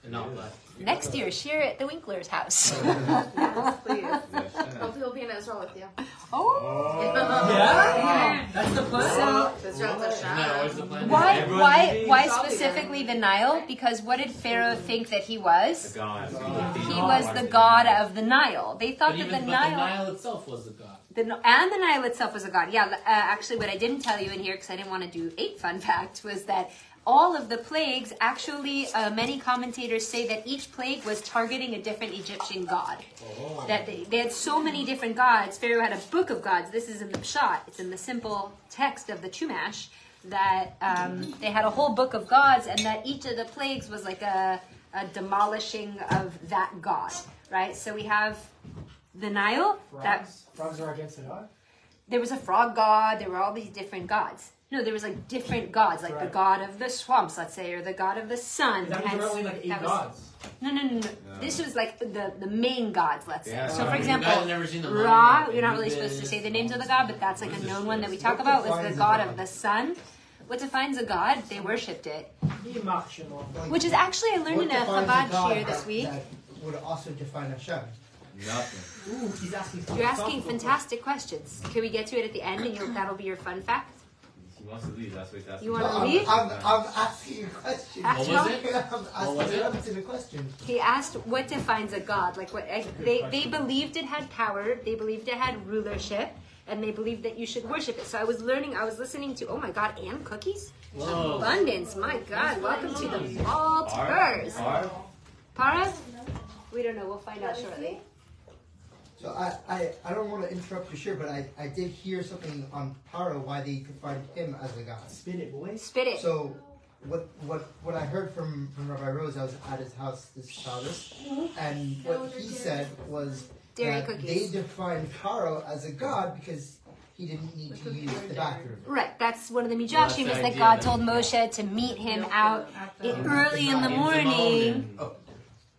S6: and not blood?
S1: next year, share at the Winkler's house.
S3: Yes, please.
S4: Yeah,
S3: Hope he'll be in Israel with you.
S1: oh.
S8: Yeah? That's the plan?
S1: So,
S3: Israel's a
S6: Isn't that always the plan?
S1: why, why, why specifically the Nile? Because what did Pharaoh think that he was?
S4: The God.
S1: He was the god of the Nile. They thought
S6: But
S1: that
S6: even
S1: the
S6: but
S1: Nile,
S6: the Nile itself was the god.
S1: The, and the Nile itself was a god. Yeah, uh, actually, what I didn't tell you in here because I didn't want to do eight fun facts was that all of the plagues actually, uh, many commentators say that each plague was targeting a different Egyptian god. That they, they had so many different gods. Pharaoh had a book of gods. This is in the Pshat. It's in the simple text of the Chumash. That um, they had a whole book of gods, and that each of the plagues was like a, a demolishing of that god. Right. So we have the Nile. That
S8: Frogs. Frogs are against the god?
S1: there was a frog god. There were all these different gods. No, there was like different gods, like the god of the swamps, let's say, or the god of the sun.
S8: That means there
S1: Hence,
S8: only like eight
S1: was-
S8: gods.
S1: No, no, no, no. This was like the the main gods, let's say.
S4: Yeah.
S1: So, for example,
S6: guys have never seen the
S1: Ra,
S6: movie?
S1: you're not really supposed to say the names of the god, but that's like a known one that we talk about was the god of the sun. What defines a god? They worshipped it,
S8: Yimach Shemot.
S9: Like,
S1: which is actually I learned in a
S9: defines
S1: Chabad shiur this week.
S9: That would also define Hashem.
S4: Nothing.
S8: Ooh, he's asking
S1: You're asking fantastic questions. Can we get to it at the end, and you'll, that'll be your fun fact?
S4: He wants to leave. That's what he's asking.
S1: You wanna
S9: I'm,
S1: leave?
S9: I'm, I'm asking a question.
S1: What
S6: was it?
S9: I'm
S6: What was
S9: asking
S6: it?
S9: an answer to question.
S1: He asked what defines a god. Like what I- they they believed it had power. They believed it had rulership, and they believed that you should worship it. So I was learning. I was listening to. Oh my God, and cookies,
S6: Whoa.
S1: abundance. My God, welcome to the altars.
S4: Are?
S1: Para? We don't know. We'll find out shortly.
S9: So I, I, I don't want to interrupt you, sure, but I, I did hear something on Paro why they defined him as a god.
S8: Spit it, boys.
S1: Spit it.
S9: So what what what I heard from, from Rabbi Rose, I was at his house this Shabbos, mm-hmm. and what he said was
S1: Dairy
S9: that
S1: cookies.
S9: they defined Paro as a god because he didn't need to use the bathroom.
S1: Right, that's one of the
S6: Well,
S1: midrashim is that God told Moshe to meet him out i- early in the
S6: In the
S1: morning.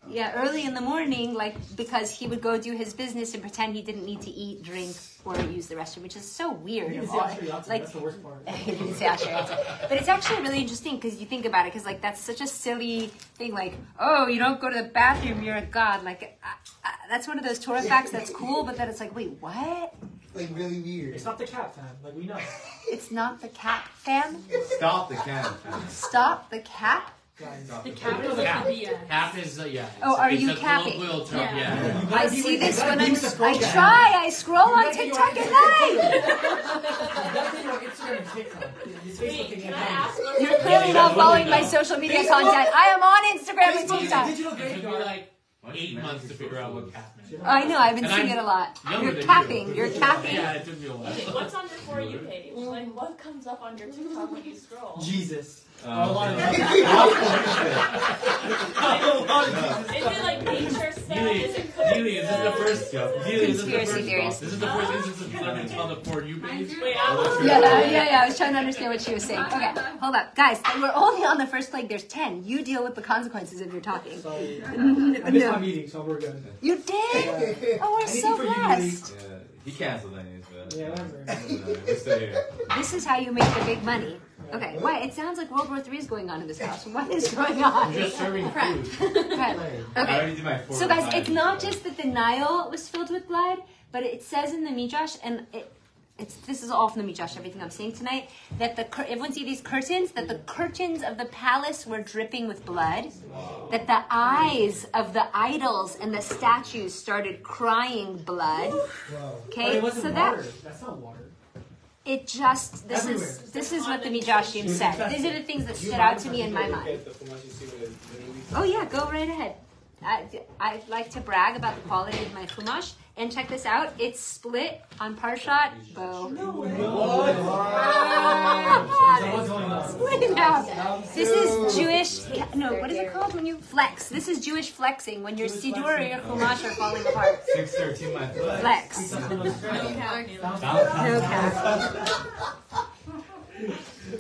S6: Morning.
S1: Yeah, early in the morning, like because he would go do his business and pretend he didn't need to eat, drink, or use the restroom, which is so weird.
S8: You didn't say Asher
S1: like-
S8: That's the worst part.
S1: He didn't say Asher But it's actually really interesting because you think about it, because like that's such a silly thing. Like, oh, you don't go to the bathroom, you're a god. Like, I, I, that's one of those Torah facts that's cool, but then it's like, wait, what?
S9: Like really weird.
S8: It's not the cat fam, like we know.
S1: It's not the cat fam.
S4: Stop the can.
S1: Stop the cap.
S8: Guys.
S3: The cap is like
S6: Cap. Cap is uh, yeah.
S1: Oh, are
S6: it's
S1: you
S6: a
S1: capping?
S6: colloquial term,
S3: Yeah.
S6: Yeah.
S9: You gotta
S1: I
S9: be
S1: see
S9: with-
S1: this
S9: you gotta
S1: when
S9: be
S1: I'm.
S9: with the
S1: I
S9: guy.
S1: try. I scroll on
S9: gotta get your
S1: TikTok at night.
S9: You gotta get your Instagram and TikTok. Your
S3: Wait,
S9: Facebook
S3: can
S9: and
S3: I
S9: your
S3: ask
S9: phone.
S3: what
S1: You're clearly not following my social media content. I am on Instagram and
S9: Facebook is a
S1: TikTok.
S9: digital
S6: It took me
S9: graveyard.
S6: like eight months to figure out what cap meant.
S1: I know. I've been
S6: And
S1: seeing
S6: I'm
S1: it a lot.
S6: younger
S1: You're
S6: than you.
S1: capping. You're capping.
S6: Yeah, it took me a while.
S3: Okay, what's on your For You page? Like, what comes up on your TikTok when you scroll?
S9: Jesus.
S2: A lot of
S3: Is it like nature stuff? It
S6: Nili, is this the first? Is this the
S1: Conspiracy theories.
S6: This is the first instance of something called a for you.
S3: Wait, I'm
S1: Yeah, yeah, yeah. I was trying to understand what she was saying. Okay, hold up, guys. We're only on the first plague. There's ten. You deal with the consequences if you're talking.
S2: Sorry. I missed my meeting, so we're good.
S1: You did? Oh, we're so blessed.
S4: Yeah, he canceled anyways, but
S2: Yeah, whatever.
S4: uh, we're still here.
S1: This is how you make the big money. Okay, why? It sounds like World War Three is going on in this house. What is going on?
S6: I'm just serving food.
S1: Okay.
S4: I
S1: Okay.
S4: already did my four.
S1: So guys, it's not just that the Nile was filled with blood, but it says in the Midrash, and it, it's this is all from the Midrash. Everything I'm saying tonight, that the everyone see these curtains, that the curtains of the palace were dripping with blood, that the eyes of the idols and the statues started crying blood. Okay, so that
S2: That's not water.
S1: It just this
S2: Everywhere.
S1: is this is what the Midrashim said. These are the things that stood out to me in my mind. Oh yeah, go right ahead. I, I like to brag about the quality of my chumash. And check this out, it's split on Parshat Bo.
S2: What's going on?
S1: Split it out. This is Jewish, no, what is it called when you flex? This is Jewish flexing when your Sidur or your chumash are falling apart.
S4: six thirteen. My flex.
S1: Flex. No cap.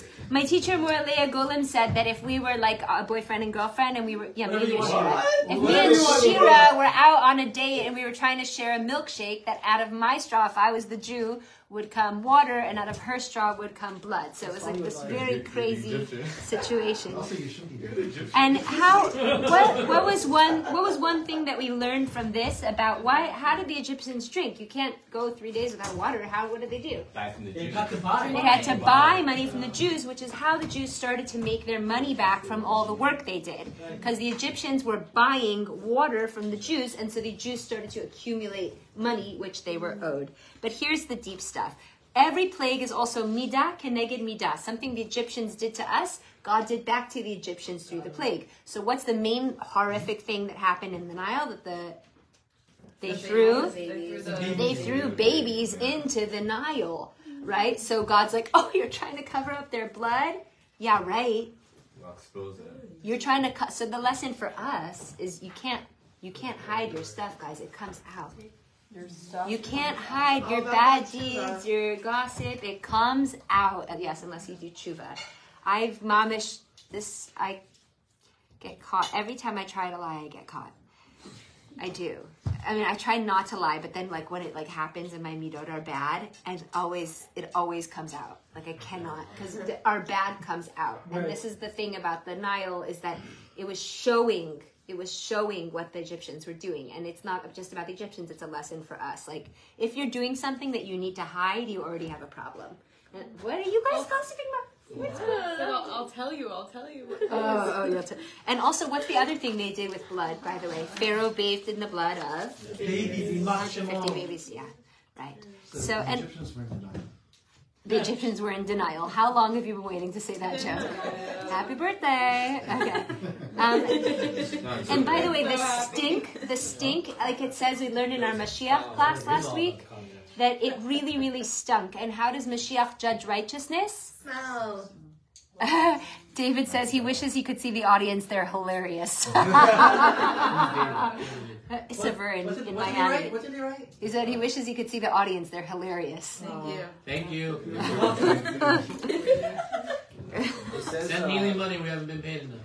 S1: My teacher Moralea Golem said that if we were like a boyfriend and girlfriend and we were yeah, me and Shira. If me and Shira were out on a date and we were trying to share a milkshake, that out of my straw, if I was the Jew, would come water and out of her straw would come blood. So it was like this very crazy situation.
S7: Also, you shouldn't be doing it.
S1: And how what what was one what was one thing that we learned from this about why how did the Egyptians drink? You can't go three days without water. How what did they do?
S4: Buy from the
S2: They
S4: Jews.
S2: to buy.
S1: They had to buy money from the Jews, which is how the Jews started to make their money back from all the work they did. Because the Egyptians were buying water from the Jews, and so the Jews started to accumulate money which they were owed. But here's the deep stuff. Every plague is also midah keneged midah, something the Egyptians did to us. God did back to the Egyptians through the plague. So what's the main horrific thing that happened in the Nile that the they threw? they threw babies into the Nile, right? So God's like, oh, you're trying to cover up their blood? Yeah, right.
S4: Expose.
S1: You're trying to cut. So the lesson for us is you can't you can't hide your stuff, guys. It comes out. You can't hide your bad deeds, your gossip. It comes out. Yes, unless you do tshuva. I've mamish this. I get caught every time I try to lie. I get caught. I do. I mean, I try not to lie, but then like when it like happens and my midot are bad, and always it always comes out. Like I cannot because our bad comes out. And this is the thing about the Nile is that it was showing. It was showing what the Egyptians were doing, and it's not just about the Egyptians. It's a lesson for us. Like if you're doing something that you need to hide, you already have a problem. And what are you guys gossiping about? What's going?
S3: So I'll, I'll tell you. I'll tell you.
S1: Oh, oh, you have to. And also, what's the other thing they did with blood? By the way, Pharaoh bathed in the blood of
S2: Babies, he mocked them
S1: 150
S2: all.
S1: babies. Yeah, right.
S7: The
S1: So, and
S7: Egyptians were in denial.
S1: The Egyptians were in denial. How long have you been waiting to say that joke? Happy birthday. Okay. Um, and by the way, the stink, the stink, like it says, we learned in our Mashiach class last week that it really, really stunk. And how does Mashiach judge righteousness?
S5: Smell.
S1: David says he wishes he could see the audience. They're hilarious. Sever in,
S9: What did,
S1: in
S9: he
S1: Miami.
S9: write? What did he write?
S1: He said he wishes he could see the audience. They're hilarious.
S3: Thank you.
S6: Thank you.
S8: It says,
S6: Send
S8: uh,
S6: Nili money. We haven't been paid enough.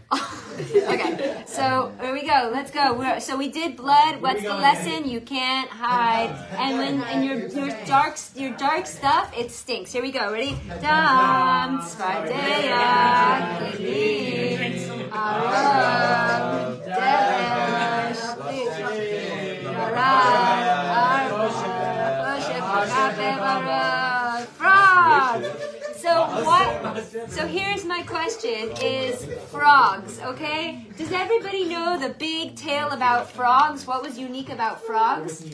S1: okay, so here we go. Let's go. We're, so we did blood. What's the lesson? You can't hide. And when and your your dark your dark stuff, it stinks. Here we go. Ready? Dam tzfardea kili aram desh Frog. So what? So here's my question: Is frogs okay? Does everybody know the big tale about frogs? What was unique about frogs?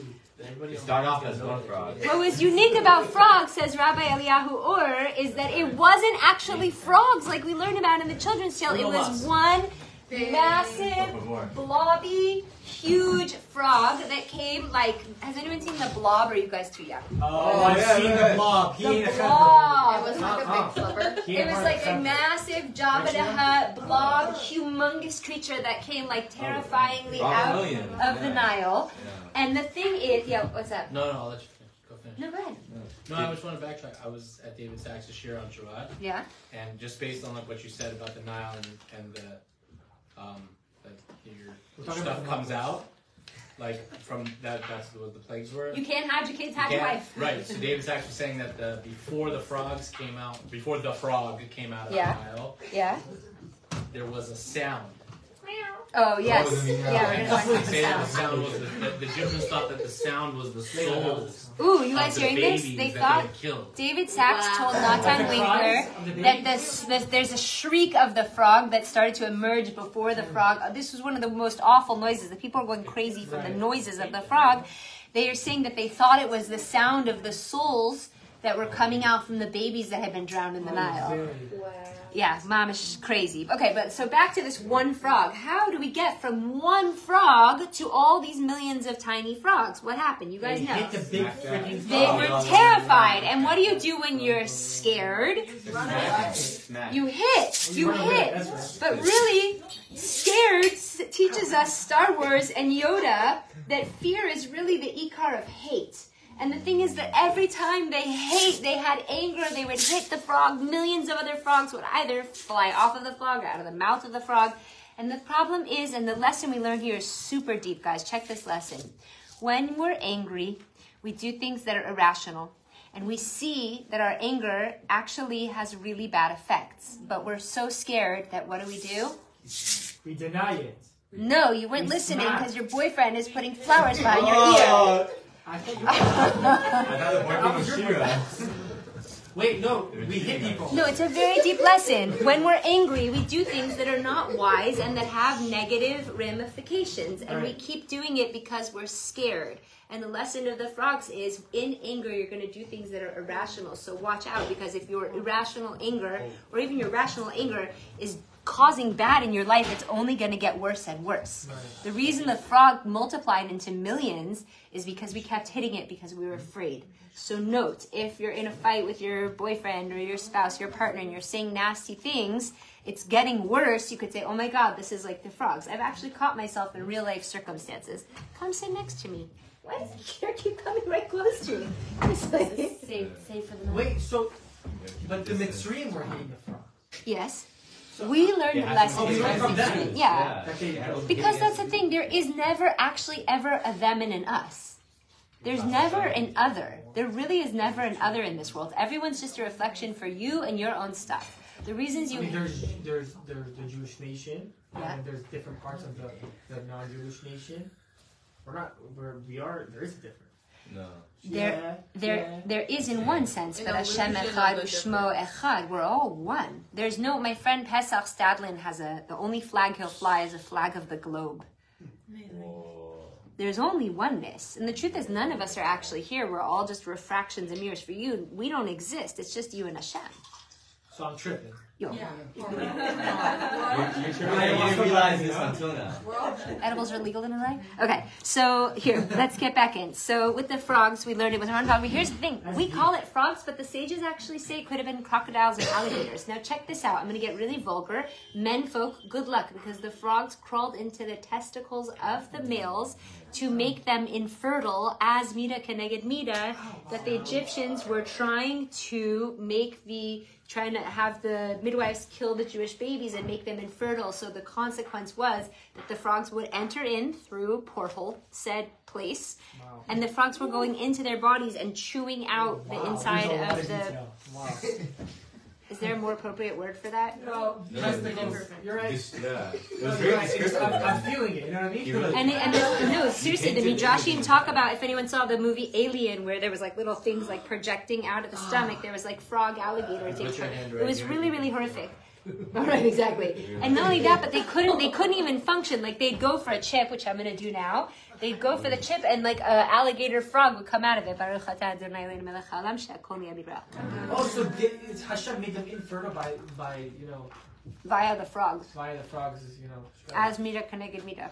S4: Start off as one frog.
S1: What was unique about frogs, says Rabbi Eliyahu Or, is that it wasn't actually frogs like we learned about in the children's tale. It was one massive, blobby, huge frog that came like. Has anyone seen the blob? Or are you guys too young?
S2: Oh, I've
S4: yeah,
S2: seen
S4: right.
S2: the blob. He
S1: The blob.
S3: It was like a big uh-huh.
S2: flipper.
S1: It was like a massive Jabba the Hutt blob, oh. humongous creature that came like terrifyingly
S4: Rock
S1: out
S4: million.
S1: of the Nile.
S4: Yeah.
S1: And the thing is, yeah, what's up?
S6: No, no, I'll let you finish. Go finish.
S1: No, go ahead.
S6: No, I just want to backtrack. I was at David Sachs' this year on Jawad,
S1: Yeah.
S6: and just based on like what you said about the Nile and, and the um that your
S2: We're
S6: the
S2: talking
S6: stuff comes out, like from that that's what the plagues were.
S1: You can't have your kids
S6: You
S1: have your wife.
S6: Right. So David's actually saying that the before the frogs came out, before the frog came out of
S1: Yeah.
S6: the Nile,
S1: Yeah.
S6: there was a sound.
S1: Oh yes.
S4: Oh,
S1: Yeah, we're gonna watch
S6: They
S1: the
S6: say that the
S1: sound.
S6: sound was the, the, the Egyptians thought that the sound was the souls
S1: Ooh, you guys hearing this? They thought
S6: they.
S1: David Sachs
S3: Wow.
S1: told
S2: Like
S1: Natan
S2: the
S1: Winkler
S2: the
S1: that
S2: babies?
S1: this, this, there's a shriek of the frog that started to emerge before the frog. uh, This was one of the most awful noises. The people are going crazy from the noises of the frog. They are saying that they thought it was the sound of the souls that were coming out from the babies that had been drowned in the Nile.
S5: Wow.
S1: Yeah, mom is crazy. Okay, but so back to this one frog. How do we get from one frog to all these millions of tiny frogs? What happened? You guys
S2: They
S1: know.
S2: hit the big freaking
S1: They
S2: frog.
S1: were terrified. And what do you do when you're scared?
S4: Smack. Smack.
S1: You hit. You hit. But really, scared teaches us Star Wars and Yoda that fear is really the ikar of hate. And the thing is that every time they hate, they had anger, they would hit the frog. Millions of other frogs would either fly off of the frog or out of the mouth of the frog. And the problem is, and the lesson we learned here is super deep, guys. Check this lesson. When we're angry, we do things that are irrational. And we see that our anger actually has really bad effects. But we're so scared that what do we do?
S2: We deny it.
S1: No, you weren't
S2: We
S1: listening because your boyfriend is putting flowers behind your ear.
S4: Oh,
S2: I thought you
S4: I thought the boyfriend was Shira.
S2: Wait, no, we hit people.
S1: No, it's a very deep lesson. When we're angry, we do things that are not wise and that have negative ramifications. And we keep doing it because we're scared. And the lesson of the frogs is in anger, you're going to do things that are irrational. So watch out because if your irrational anger or even your rational anger is causing bad in your life, it's only going to get worse and worse. The reason the frog multiplied into millions is because we kept hitting it because we were afraid. So note, if you're in a fight with your boyfriend or your spouse, your partner, and you're saying nasty things, it's getting worse. You could say, "Oh my God, this is like the frogs." I've actually caught myself in real life circumstances. Come sit next to me. Why does the chair keep coming right close to me? It's like, save, save for the moment.
S2: Wait, so, but the Mitzrayim were hitting the frog.
S1: Yes, Uh, we learned
S4: Yeah,
S1: lessons
S2: we from them.
S1: from yeah. Because that's the thing, there is never actually ever a them and an us. There's never an other. There really is never an other in this world. Everyone's just a reflection for you and your own stuff. The reasons
S2: I
S1: you
S2: mean, there's there's there's the Jewish nation,
S1: Yeah.
S2: and there's different parts of the, the non-Jewish nation. We're not. We're we are. There is a difference.
S4: No.
S1: there
S2: Yeah,
S1: there
S2: yeah.
S1: there is in one sense, but
S3: a
S1: Hashem
S3: illusion
S1: Echad
S3: of a
S1: U'Shmo Echad. We're all one. There's no. My friend Pesach Stadlin has a. The only flag he'll fly is a flag of the globe. There's only oneness, and the truth is, none of us are actually here. We're all just refractions and mirrors for you. We don't exist. It's just you and Hashem.
S2: So I'm tripping.
S1: Yo.
S4: You, you didn't realize this until now.
S3: We're all
S1: Edibles are legal in Illinois? Okay, so here, let's get back in. So with the frogs, we learned it was around frog. But here's the thing: we call it frogs, but the sages actually say it could have been crocodiles and alligators. Now check this out. I'm going to get really vulgar. Men folk, good luck, because the frogs crawled into the testicles of the males to make them infertile, as mida keneged mida, that the Egyptians were trying to make the trying to have the midwives kill the Jewish babies and make them infertile. So the consequence was that the frogs would enter in through a portal said place, and the frogs were going into their bodies and chewing out the inside
S2: there's a lot
S1: of the.
S2: Wow.
S1: Is there a more appropriate word for that?
S2: No,
S4: No,
S2: testicles.
S4: it's-
S2: You're right.
S4: This, yeah. It
S2: No,
S4: was
S2: you're
S4: very
S2: right. I'm, I'm feeling it. You know what I mean?
S4: You really-
S1: And, and the, no, seriously, the
S4: painted
S1: Midrashim
S4: images.
S1: talk about if anyone saw the movie Alien, where there was like little things like projecting out of the ah. stomach. There was like frog, alligator things.
S6: Put your
S1: It was
S6: here.
S1: really, really horrific. All right, exactly. And not only that, but they couldn't they couldn't even function. Like they'd go for a chip, which I'm gonna do now. They'd go for the chip, and like an alligator frog would come out of it.
S2: Oh, so Adonai Hashem made them infertile by, by you know.
S1: Via the frogs.
S2: Via the frogs you know.
S1: As mida keneged mida.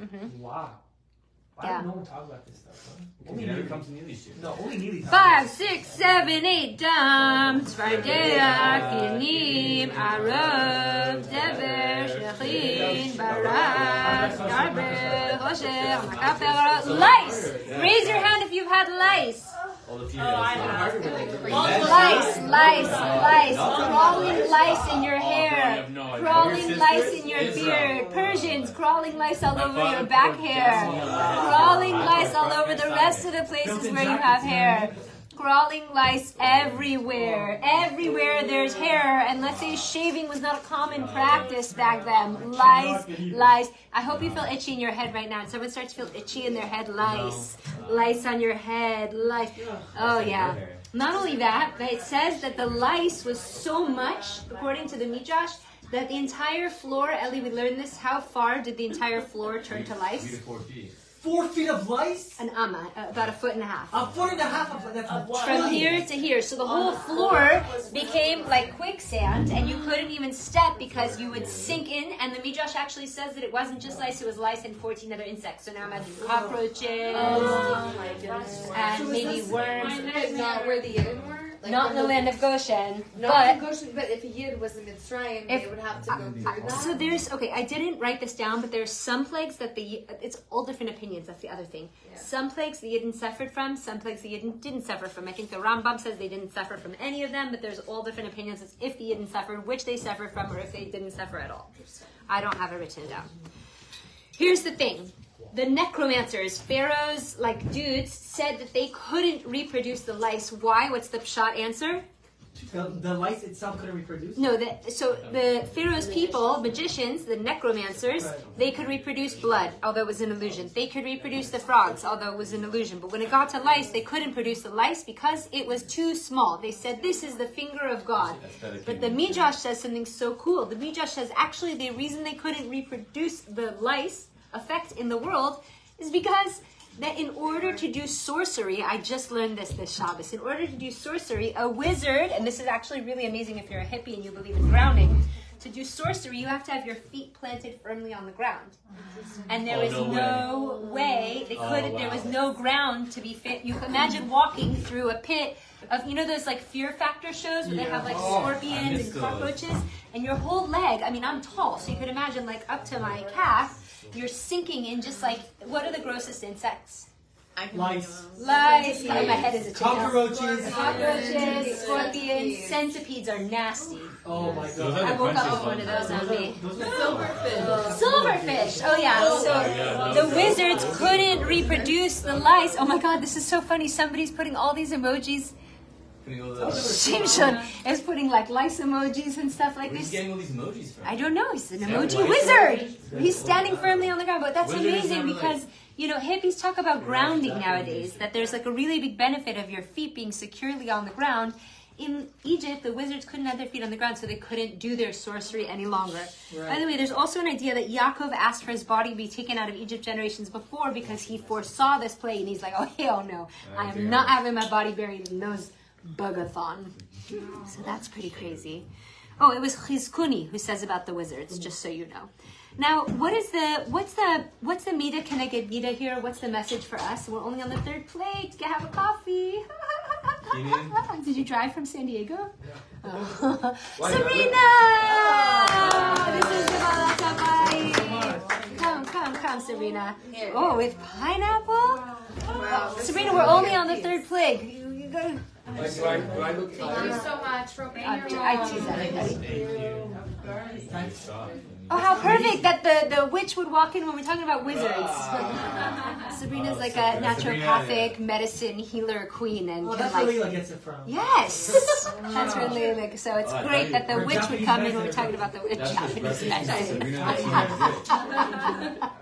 S1: Mm-hmm.
S2: Wow. Why
S1: Yeah.
S2: did no one talk about this stuff? Huh?
S4: You
S2: Only
S4: never
S2: Nili.
S4: come to Nili shit.
S2: No, only Nili talked
S1: Five, six, seven, eight, dam, tzfardea, kinim, arov, dever, shechin, barad, yarber, hosher, makapera, lice. Raise your hand if you've had lice.
S4: All the females.
S1: Lice, lice, lice, crawling lice in your hair, crawling lice in your beard, Persians, crawling lice all over your back hair, crawling lice all over the rest of the places where you have hair. Crawling lice everywhere. Everywhere there's hair, and let's say shaving was not a common practice back then. Lice, lice. I hope you feel itchy in your head right now. And someone starts to feel itchy in their head. Lice, lice on your head. Lice. Oh yeah. Not only that, but it says that the lice was so much, according to the Midrash, that the entire floor. Ellie, we learned this. How far did the entire floor turn to
S4: Three to
S1: lice?
S4: four feet.
S2: Four feet of lice?
S1: An amma, uh, about a foot and a half.
S2: A foot and a half of that's
S1: from here to here. So the whole floor became like quicksand, and you couldn't even step because you would sink in. And the Midrash actually says that it wasn't just lice; it was lice and 14 other insects. So now imagine cockroaches
S3: Oh my
S1: and maybe worms.
S3: Not where the Yidden were? Like
S1: Not in the
S3: where
S1: land of Goshen,
S3: Not in
S1: but.
S3: Goshen, but if a Yid was in Mitzrayim,
S1: If-
S3: they would have to go through that.
S1: So there's okay. I didn't write this down, but there's some plagues that the it's all different opinions. That's the other thing.
S3: Yeah.
S1: Some plagues the Yidden suffered from, some plagues the Yidden didn't suffer from. I think the Rambam says they didn't suffer from any of them, but there's all different opinions as if the Yidden suffered, which they suffered from, or if they didn't suffer at all. I don't have it written down. Here's the thing. The necromancers, pharaohs, like dudes, said that they couldn't reproduce the lice. Why? What's the pshat answer?
S2: The, the lice itself couldn't reproduce?
S1: No, the, so the Pharaoh's people, magicians, the necromancers, they could reproduce blood, although it was an illusion. They could reproduce the frogs, although it was an illusion. But when it got to lice, they couldn't produce the lice because it was too small. They said, This is the finger of God. But the Midrash says something so cool. The Midrash says actually the reason they couldn't reproduce the lice effect in the world is because that in order to do sorcery, I just learned this this Shabbos. In order to do sorcery, a wizard, and this is actually really amazing if you're a hippie and you believe in grounding. To do sorcery, you have to have your feet planted firmly on the ground, and there
S4: Oh,
S1: was
S4: no
S1: no, way. they
S4: Oh,
S1: couldn't. There was no ground to be fit. You can imagine walking through a pit of you know those like Fear Factor shows where they have like
S4: Oh,
S1: scorpions and
S4: those.
S1: cockroaches, and your whole leg. I mean, I'm tall, so you could imagine like up to my calf. You're sinking in just like what are the grossest insects?
S2: Lice.
S1: Lice. Oh, my head is a
S2: Cockroaches.
S1: Cockroaches, scorpions, centipedes are nasty.
S2: Oh my god.
S1: I woke up with one of
S4: ones.
S1: those on me.
S3: Silverfish.
S1: Silverfish. Oh yeah.
S4: yeah,
S1: So the wizards couldn't reproduce the lice. Oh my god, this is so funny. Somebody's putting all these emojis.
S4: Putting all the-
S1: Shimshon is putting like lice emojis and stuff like
S4: Where's
S1: this.
S4: he getting all these emojis from?
S1: I don't know. He's an emoji
S4: lice
S1: wizard. He's standing firmly on the ground. But that's
S4: Wizard
S1: amazing
S4: never,
S1: because you know hippies talk about grounding nowadays. That there's like a really big benefit of your feet being securely on the ground. In Egypt, the wizards couldn't have their feet on the ground, so they couldn't do their sorcery any longer. By the way, there's also an idea that Yaakov asked for his body to be taken out of Egypt generations before because he foresaw this plague, and he's like, "Oh hell no, I am not having my body buried in those bugathon." Mm-hmm. So that's pretty crazy. Oh, it was Chizkuni who says about the wizards, mm-hmm. just so you know. Now, what is the what's the what's the Mida keneged Mida here? What's the message for us? We're only on the third plate. Get have a coffee. Did you drive from San Diego? Oh.
S4: Why-
S1: Serena! This is the Balatabai. Come, come, come, Serena. Oh, with pineapple? Serena, we're only on the third plate. You, you go.
S4: Like, do I, do I look
S3: Thank you so much for being
S1: I,
S3: here.
S1: I tease everybody. Oh, how perfect that the, the witch would walk in when we're talking about wizards. Ah. Sabrina's oh, like a naturopathic medicine healer queen and
S2: Well,
S1: can
S2: that's where
S1: like
S2: Leela gets it from.
S1: Yes, that's really like so. It's
S4: Oh, I
S1: great
S4: thought
S1: that the
S2: you-
S1: witch would
S2: Japanese
S1: come in when we're
S2: medicine.
S1: talking about the witch.
S4: That's just
S1: Japanese
S4: recipe.
S1: medicine.
S4: Sabrina,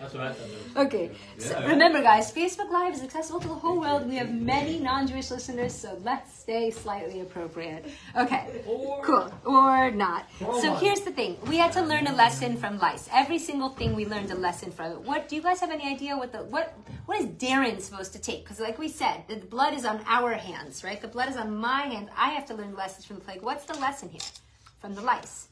S4: that's what
S6: I thought.
S1: Okay, so
S4: Yeah.
S1: remember, guys, Facebook Live is accessible to the whole world. We have many non-Jewish listeners, so let's stay slightly appropriate. Okay, cool, or not. So here's the thing: we had to learn a lesson from lice. Every single thing we learned a lesson from. it. What do you guys have any idea what the what what is Darren supposed to take? Because like we said, the blood is on our hands, right? The blood is on my hands. I have to learn lessons from the plague. What's the lesson here from the lice?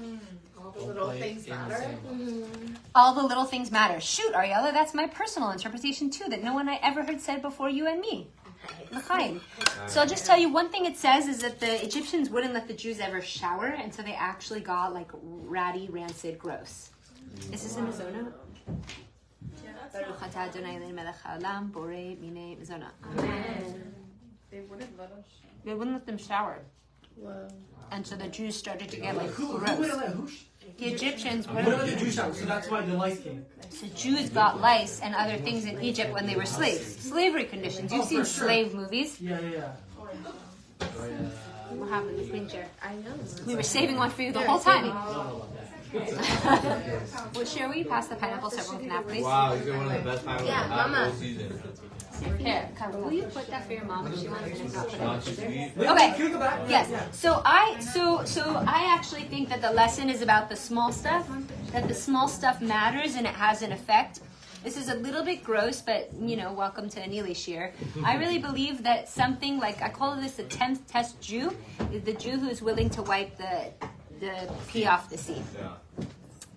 S3: Mm, all the little things matter. Mm-hmm.
S1: All the little things matter. Shoot, Ariella, that's my personal interpretation too, that no one I ever heard said before you and me. L'chaim. So I'll just tell you one thing it says is that the Egyptians wouldn't let the Jews ever shower, and so they actually got like ratty, rancid, gross. Is this in the zona? Baruch atah Adonai Eloheinu melech haolam, borei minei zona.
S3: They wouldn't let us.
S1: They wouldn't let them shower. And so the Jews started to get like
S2: Who, who would
S1: gross.
S2: who?
S1: The Egyptians
S2: What
S1: wouldn't.
S2: the Jews house? So that's why the lice came.
S1: So Jews got lice and other things in Egypt when they were slaves. Slavery conditions. You've
S2: Oh,
S1: seen
S2: for sure.
S1: slave movies.
S2: Yeah, yeah, yeah.
S1: What happened with Queen Chair?
S5: I know.
S1: We were saving one for you the whole time.
S6: I don't know about that.
S1: well, share we pass the pineapple so everyone can have, please?
S4: Wow, you get one of the best pineapples
S5: Yeah,
S4: I've
S5: Mama.
S4: All.
S1: Here, come. Will you put that for your mom if she wants? And if not, put it
S4: Not too sweet.
S2: Wait,
S1: Okay.
S2: Can we go back?
S1: Yes. So I so so I actually think that the lesson is about the small stuff. That the small stuff matters and it has an effect. This is a little bit gross, but you know, welcome to a Nili shiur. I really believe that something like I call this the tenth test Jew, is the Jew who's willing to wipe the the pee off the seat.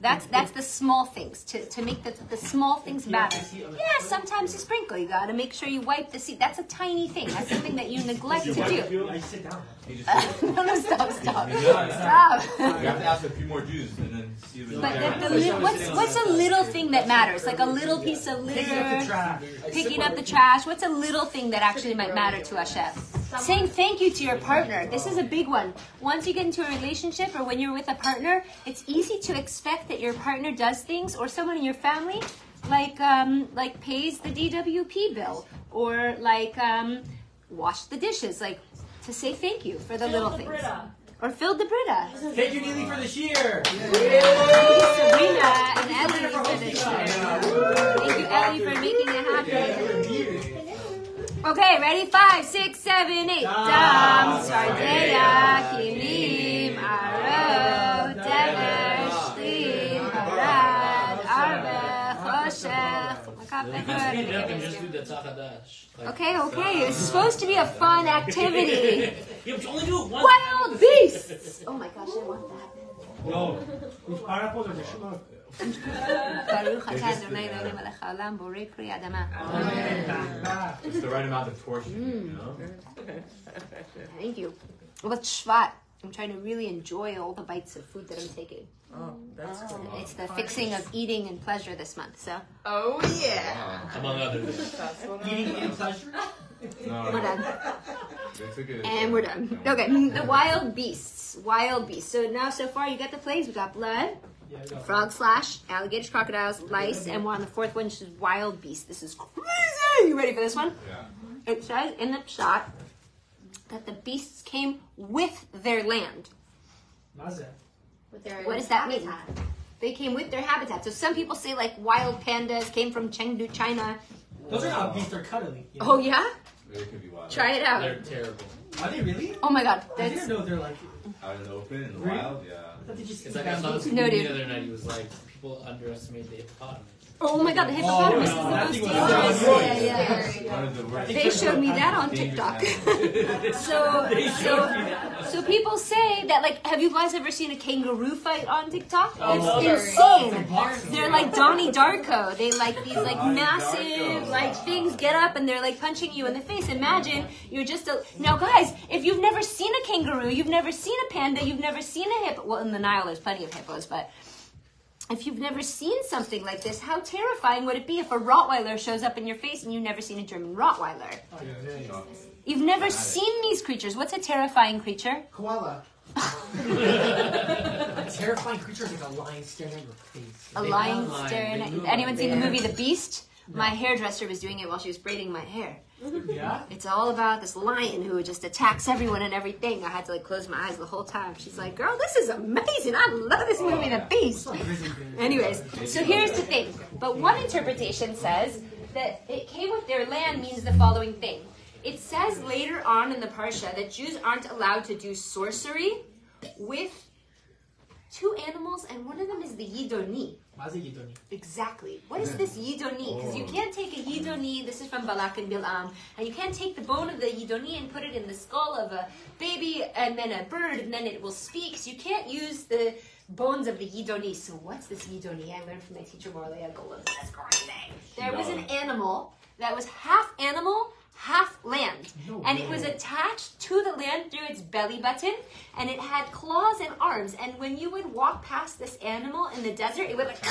S4: Yeah.
S1: That's that's the small things to, to make the, the small things matter.
S2: seat on the
S1: Yeah, sometimes you sprinkle. You gotta make sure you wipe the seat. That's a tiny thing. That's something that you neglect to do.
S2: I sit down.
S4: You just
S1: no, no, stop, stop, stop.
S4: You have to ask a few more Jews and then see what
S1: But the, the, li- what's what's a little thing that matters? Like a little piece of
S2: Picking up the
S1: litter, picking up the trash. What's a little thing that actually might matter to Hashem? Saying thank you to your partner. This is a big one. Once you get into a relationship or when you're with a partner, it's easy to expect that your partner does things or someone in your family like um, like pays the DWP bill or like um, wash the dishes, like to say thank you for the little things. Or filled the Brita.
S2: Thank you, Nili, for this year.
S1: Sabrina and Ellie for this year. Thank you, Ellie, for making it happen. Okay, ready? Five, six, seven, eight. Dam, Tzfardea, Kinim, Aro, Dever, Shlim, Barad, Arbe, Choshech.
S6: Speed it up and just do the Tzachadash. Like,
S1: Okay, okay. Uh, it's supposed to be a fun activity.
S6: Yeah, but you only do it once.
S1: Wild beasts! Oh my gosh, I want that.
S2: No. These pineapples are the shimmer.
S1: Baruch atah Adonai uh, Eloheinu melech haolam, borei pri adama.
S2: Back, back.
S4: It's the right amount of portion, you mm. know?
S1: Thank you. With Shvat, I'm trying to really enjoy all the bites of food that I'm taking.
S3: Oh, that's ah. cool.
S1: It's the fixing of eating and pleasure this month. So
S3: Oh yeah.
S6: Ah, among other things.
S3: That's what
S2: Eating in pleasure.
S4: No,
S1: we're done.
S4: they took it-
S1: And we're done. Okay, mm, the wild beasts. Wild beasts. So now, so far, you got the plagues. We got blood,
S2: Yeah, go.
S1: Frog slash, alligators, crocodiles, lice, and we're on the fourth one, which is wild beasts. This is crazy. You ready for this one?
S4: Yeah.
S1: It says in the pshat that the beasts came with their land.
S5: With their
S1: What does that mean?
S5: habitat.
S1: They came with their habitat. So some people say like wild pandas came from Chengdu, China.
S2: Those are not beasts, they're cuddly. you know?
S1: Oh yeah?
S4: They could be wild.
S1: Try it out.
S6: They're terrible.
S2: Are they really?
S1: Oh my god,
S2: I
S1: that's
S2: didn't know they're like.
S4: Out in the open, in the
S2: Really?
S4: wild, yeah.
S2: I thought they just
S6: It's like I saw this
S1: No,
S6: the other night. He was like, people underestimate the hippopotamus.
S1: Oh my god, the hippopotamus is the most
S2: so
S1: dangerous. Yeah, yeah.
S4: One of the worst.
S1: They showed me that on TikTok. So, so, so people say that like, have you guys ever seen a kangaroo fight on TikTok? It's insane. They're like Donnie Darko. They like these like massive like things get up and they're like punching you in the face. Imagine you're just a now, guys. If you've never seen a kangaroo, you've never seen a panda, you've never seen a hippo. Well, in the Nile, there's plenty of hippos, but if you've never seen something like this, how terrifying would it be if a Rottweiler shows up in your face and you've never seen a German Rottweiler? You've never seen these creatures. What's a terrifying creature?
S9: Koala.
S2: a terrifying creature is like a lion staring at your face.
S1: A
S6: Big
S1: lion
S6: lion,
S1: staring at you. Anyone seen the movie The Beast? My hairdresser was doing it while she was braiding my hair.
S2: Yeah?
S1: It's all about this lion who just attacks everyone and everything. I had to like close my eyes the whole time. She's like, "Girl, this is amazing. I love this movie, The Beast." Anyways, so here's the thing. But one interpretation says that it came with their land means the following thing. It says later on in the parsha that Jews aren't allowed to do sorcery with two animals, and one of them is the yidoni.
S2: Why's it Yidoni?
S1: Exactly. What is this yidoni? Because you oh. can't take a yidoni. This is from Balak and Bilam, and you can't take the bone of the yidoni and put it in the skull of a baby and then a bird, and then it will speak. So you can't use the bones of the yidoni. So what's this yidoni? I learned from my teacher Morlea Golan. That's crazy. There was an animal that was half animal, half land, and it was attached to the land through its belly button, and it had claws and arms. And when you would walk past this animal in the desert, it would like,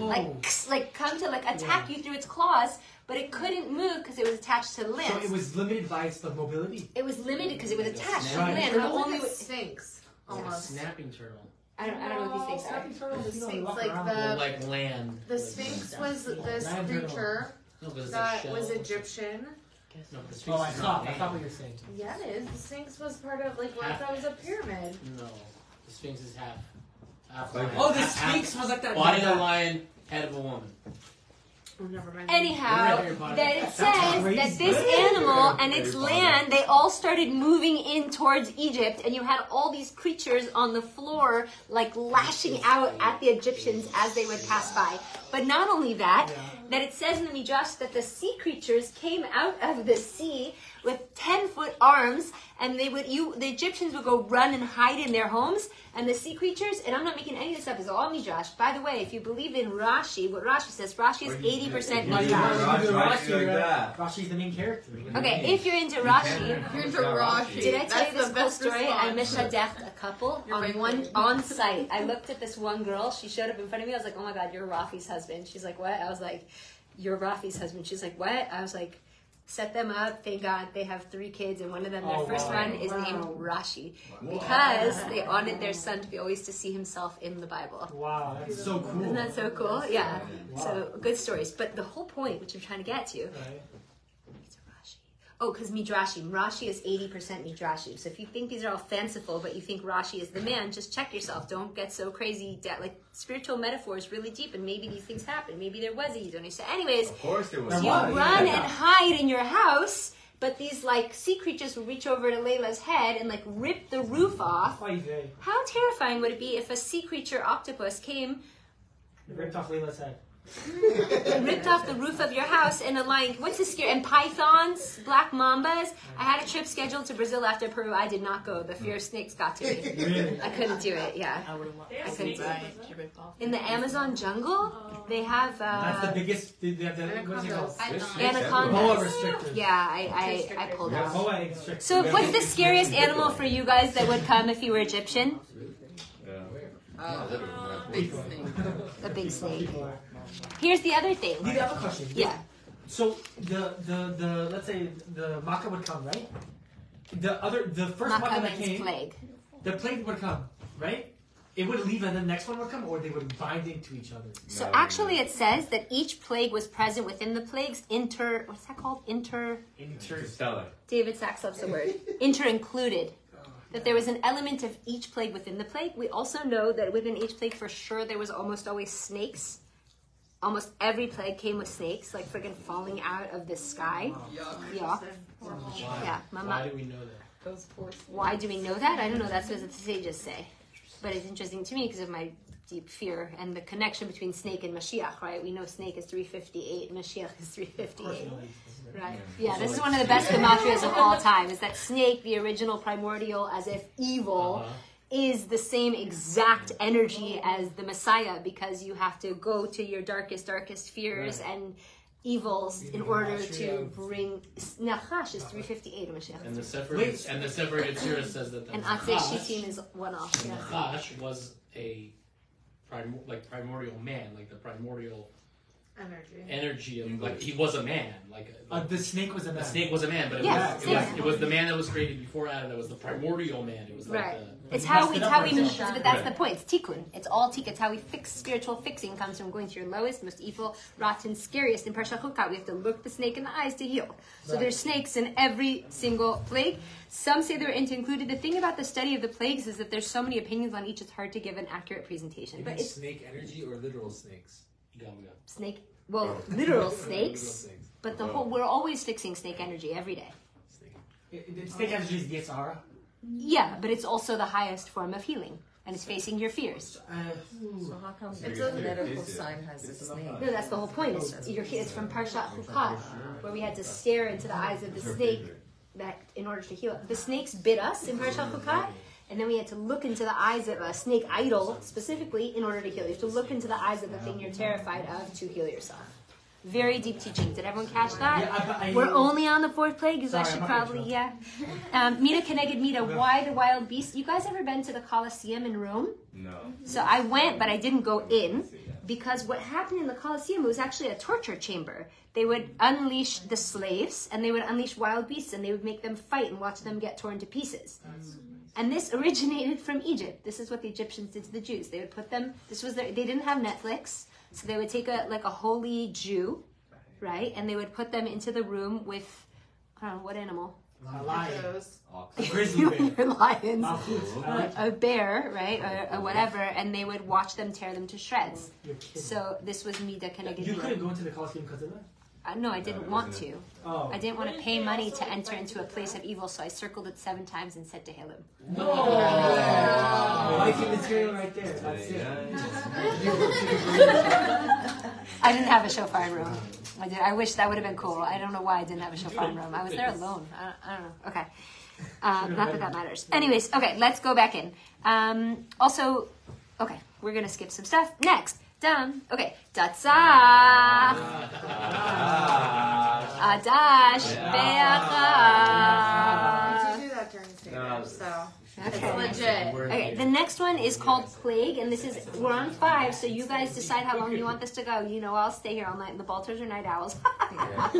S1: like, like come to like attack you through its claws, but it couldn't move because it was attached to the land.
S2: So it was limited by its mobility.
S1: It was limited because it was attached to the
S2: Right.
S1: land. And the
S3: Only
S1: only
S3: with
S1: way,
S3: Sphinx.
S6: Like a
S3: Almost.
S6: snapping turtle.
S1: I don't, I don't know what these things are.
S2: Snapping turtles,
S3: The
S2: you know,
S3: Sphinx, like the-
S6: Well, like land.
S3: The Sphinx was this creature
S6: No, but it's a
S3: that
S6: shell.
S3: was Egyptian.
S6: No, but the
S2: Oh, I
S6: is
S2: thought.
S6: not
S2: I
S6: land.
S2: thought what you're saying.
S3: Yeah, it is. The Sphinx was part of like what
S6: Half-
S3: that was a pyramid.
S6: No, the Sphinx is half. half
S4: Like-
S6: lion.
S2: Oh, the
S6: half- half-
S2: Sphinx was like that.
S6: Body of
S2: that-
S6: a lion, head of a woman.
S3: Oh, never mind.
S1: Anyhow,
S6: Harry Potter.
S1: that it
S2: That's
S1: says that
S2: crazy.
S1: this animal and its land, they all started moving in towards Egypt, and you had all these creatures on the floor, like lashing out at the Egyptians as they would pass by. But not only that, that it says in the Midrash that the sea creatures came out of the sea with ten foot arms, and they would you the Egyptians would go run and hide in their homes, and the sea creatures. And I'm not making any of this up; it's all Midrash. By the way, if you believe in Rashi, what Rashi says, Rashi is eighty percent
S4: Why you-
S1: Midrash.
S4: Rashi.
S2: Rashi's the main character.
S1: Okay, if you're into Rashi,
S3: You're into Rashi.
S1: did I tell
S3: That's
S1: you this
S3: the
S1: cool
S3: best
S1: story? I
S3: response.
S1: mishadeched a couple
S3: You're
S1: on one on site. I looked at this one girl. She showed up in front of me. I was like, "Oh my god, you're Rafi's husband." She's like, "What?" I was like, "You're Rafi's husband." She's like, "What?" I was like. Set them up. Thank God they have three kids, and one of them, their
S2: Oh,
S1: first
S2: wow.
S1: one, is
S3: Wow.
S1: named Rashi because they wanted their son to be always to see himself in the Bible.
S2: Wow, that's so cool.
S1: Isn't that so cool? Yeah.
S2: Wow.
S1: So good stories. But the whole point, which I'm trying to get to,
S2: Right.
S1: It's Rashi. Oh, because Midrashim. Rashi is 80% Midrashim. So if you think these are all fanciful, but you think Rashi is the man, just check yourself. Don't get so crazy. Da- Like, spiritual metaphor is really deep, and maybe these things happen. Maybe there was a Yidoni. So, anyways,
S4: Of course there was.
S2: There
S1: you
S2: was.
S1: run
S2: yeah.
S1: and hide in your house, but these, like, sea creatures will reach over to Layla's head and, like, rip the roof off. How terrifying would it be if a sea creature octopus came
S2: ripped off Layla's head?
S1: And ripped off the roof of your house and a lion. What's the scare? And pythons, black mambas. I had a trip scheduled to Brazil after Peru. I did not go. The fear of snakes got to me.
S2: Really?
S1: I couldn't do it. Yeah.
S3: I would have wanted
S1: I couldn't do it.
S3: She ripped off.
S1: In the Amazon jungle, they have
S2: That's the
S1: uh,
S2: biggest. They have the, what is it called?
S1: Anacondas.
S2: Boa
S4: everywhere.
S2: restricted.
S1: yeah. I I, I pulled out. So, what's the scariest animal for you guys that would come if you were Egyptian?
S4: Yeah.
S3: Oh, big snake.
S1: A big snake. Here's the other thing.
S2: Need to have a question.
S1: Yeah.
S2: So the the the let's say the makkah would come, right? The other the first makkah
S1: Makkah
S2: that came,
S1: plague.
S2: the plague would come, right? It would leave and the next one would come, or they would bind into each other.
S1: So
S4: No,
S1: actually, it says that each plague was present within the plagues. Inter, what's that called? Inter.
S4: Interstellar.
S1: David Sachs loves the word. Inter included. That there was an element of each plague within the plague. We also know that within each plague, for sure, there was almost always snakes. Almost every plague came with snakes, like freaking falling out of the sky. Yeah.
S6: Why?
S1: Yeah, my
S6: Why
S1: mom.
S6: do we know that?
S3: Those poor snakes.
S1: Why do we know that? I don't know. That's what the sages say. But it's interesting to me because of my deep fear and the connection between snake and Mashiach, right? We know snake is 358, Mashiach is 358. Right. Yeah, this is one of the best gematrias of all time. Is that snake, the original primordial, as if evil,
S6: Uh-huh.
S1: Is the same exact energy as the Messiah because you have to go to your darkest, darkest fears and evils in order to bring. Nachash is 358 Mashiach.
S6: And the separated and the separated surah says that the
S1: And Atzei Shittim is one off. Yeah.
S6: Nachash was a prim- like primordial man, like the primordial
S5: Energy.
S6: energy of like he was a man. Like,
S2: Uh, the snake was a man.
S6: the
S2: man.
S6: snake was a man, but it,
S1: Yeah,
S6: was, it, was, it was the man that was created before Adam. That was the primordial man. It was like
S1: Right.
S6: the
S1: It's how
S2: messed
S1: we, it's how we,
S2: now.
S1: but that's
S6: Right.
S1: the point. It's tikkun. It's all tikkun. It's how we fix spiritual fixing comes from going to your lowest, most evil, rotten, scariest. In Parshat Chukat, we have to look the snake in the eyes to heal. So there's snakes in every single plague. Some say they're into included. The thing about the study of the plagues is that there's so many opinions on each. It's hard to give an accurate presentation.
S8: You
S1: But
S8: mean
S1: it's
S8: snake energy or literal snakes?
S1: Snake. Well, literal snakes.
S8: Literal snakes.
S1: But the whole we're always fixing snake energy every day.
S8: Snake.
S2: It- it- Snake energy is the Sahara.
S1: Yeah, but it's also the highest form of healing, and it's facing your fears.
S2: Uh,
S3: So how come
S4: It's
S3: it's
S4: a
S3: a medical
S4: medical
S3: sign has a snake?
S1: No, that's the whole point. It's, you're, it's from Parshat Chukat, where we had to stare into the eyes of the snake that in order to heal. The snakes bit us in Parshat Chukat, and then we had to look into the eyes of a snake idol specifically in order to heal. You have to look into the eyes of the thing you're terrified of to heal yourself. Very deep teaching. Did everyone catch that?
S2: Yeah, I- I-
S1: We're only on the fourth plague, because I should probably, yeah. Um, Mida Keneged Mida, why the wild beast? You guys ever been to the Colosseum in Rome?
S4: No.
S1: So I went, but I didn't go in because what happened in the Colosseum was actually a torture chamber. They would unleash the slaves and they would unleash wild beasts and they would make them fight and watch them get torn to pieces. And this originated from Egypt. This is what the Egyptians did to the Jews. They would put them. This was their. They didn't have Netflix, so they would take a like a holy Jew, right, and they would put them into the room with, I don't know what animal.
S2: a lion. A grizzly bear.
S1: lions.
S2: Malchut.
S1: a, a bear, right, or, or whatever, and they would watch them tear them to shreds.
S2: Oh,
S1: so this was Mida Keneged
S2: you couldn't go into the Colosseum because of that?
S1: Uh, no, I didn't
S4: No,
S1: want
S4: isn't
S1: to.
S2: Oh.
S1: I didn't want to pay money to enter into a place of evil, so I circled it seven times and said to Tehillim.
S2: Wifey material right there. That's it.
S1: I didn't have a shofar in Rome. I did. I wish that would have been cool. I don't know why I didn't have a shofar in Rome. I was there alone. I don't, I don't know. Okay. Uh, not that that matters. Anyways, okay, let's go back in. Um, also, okay, we're gonna skip some stuff. Next, done. Okay, datzah. Adash be'achav.
S5: We do that during Seder,
S4: No.
S5: so.
S1: Okay.
S3: Legit.
S1: Okay, the next one is called Plague, and this is we're on five, so you guys decide how long you want this to go. You know, I'll stay here all night. and The Balters are night owls.
S4: We have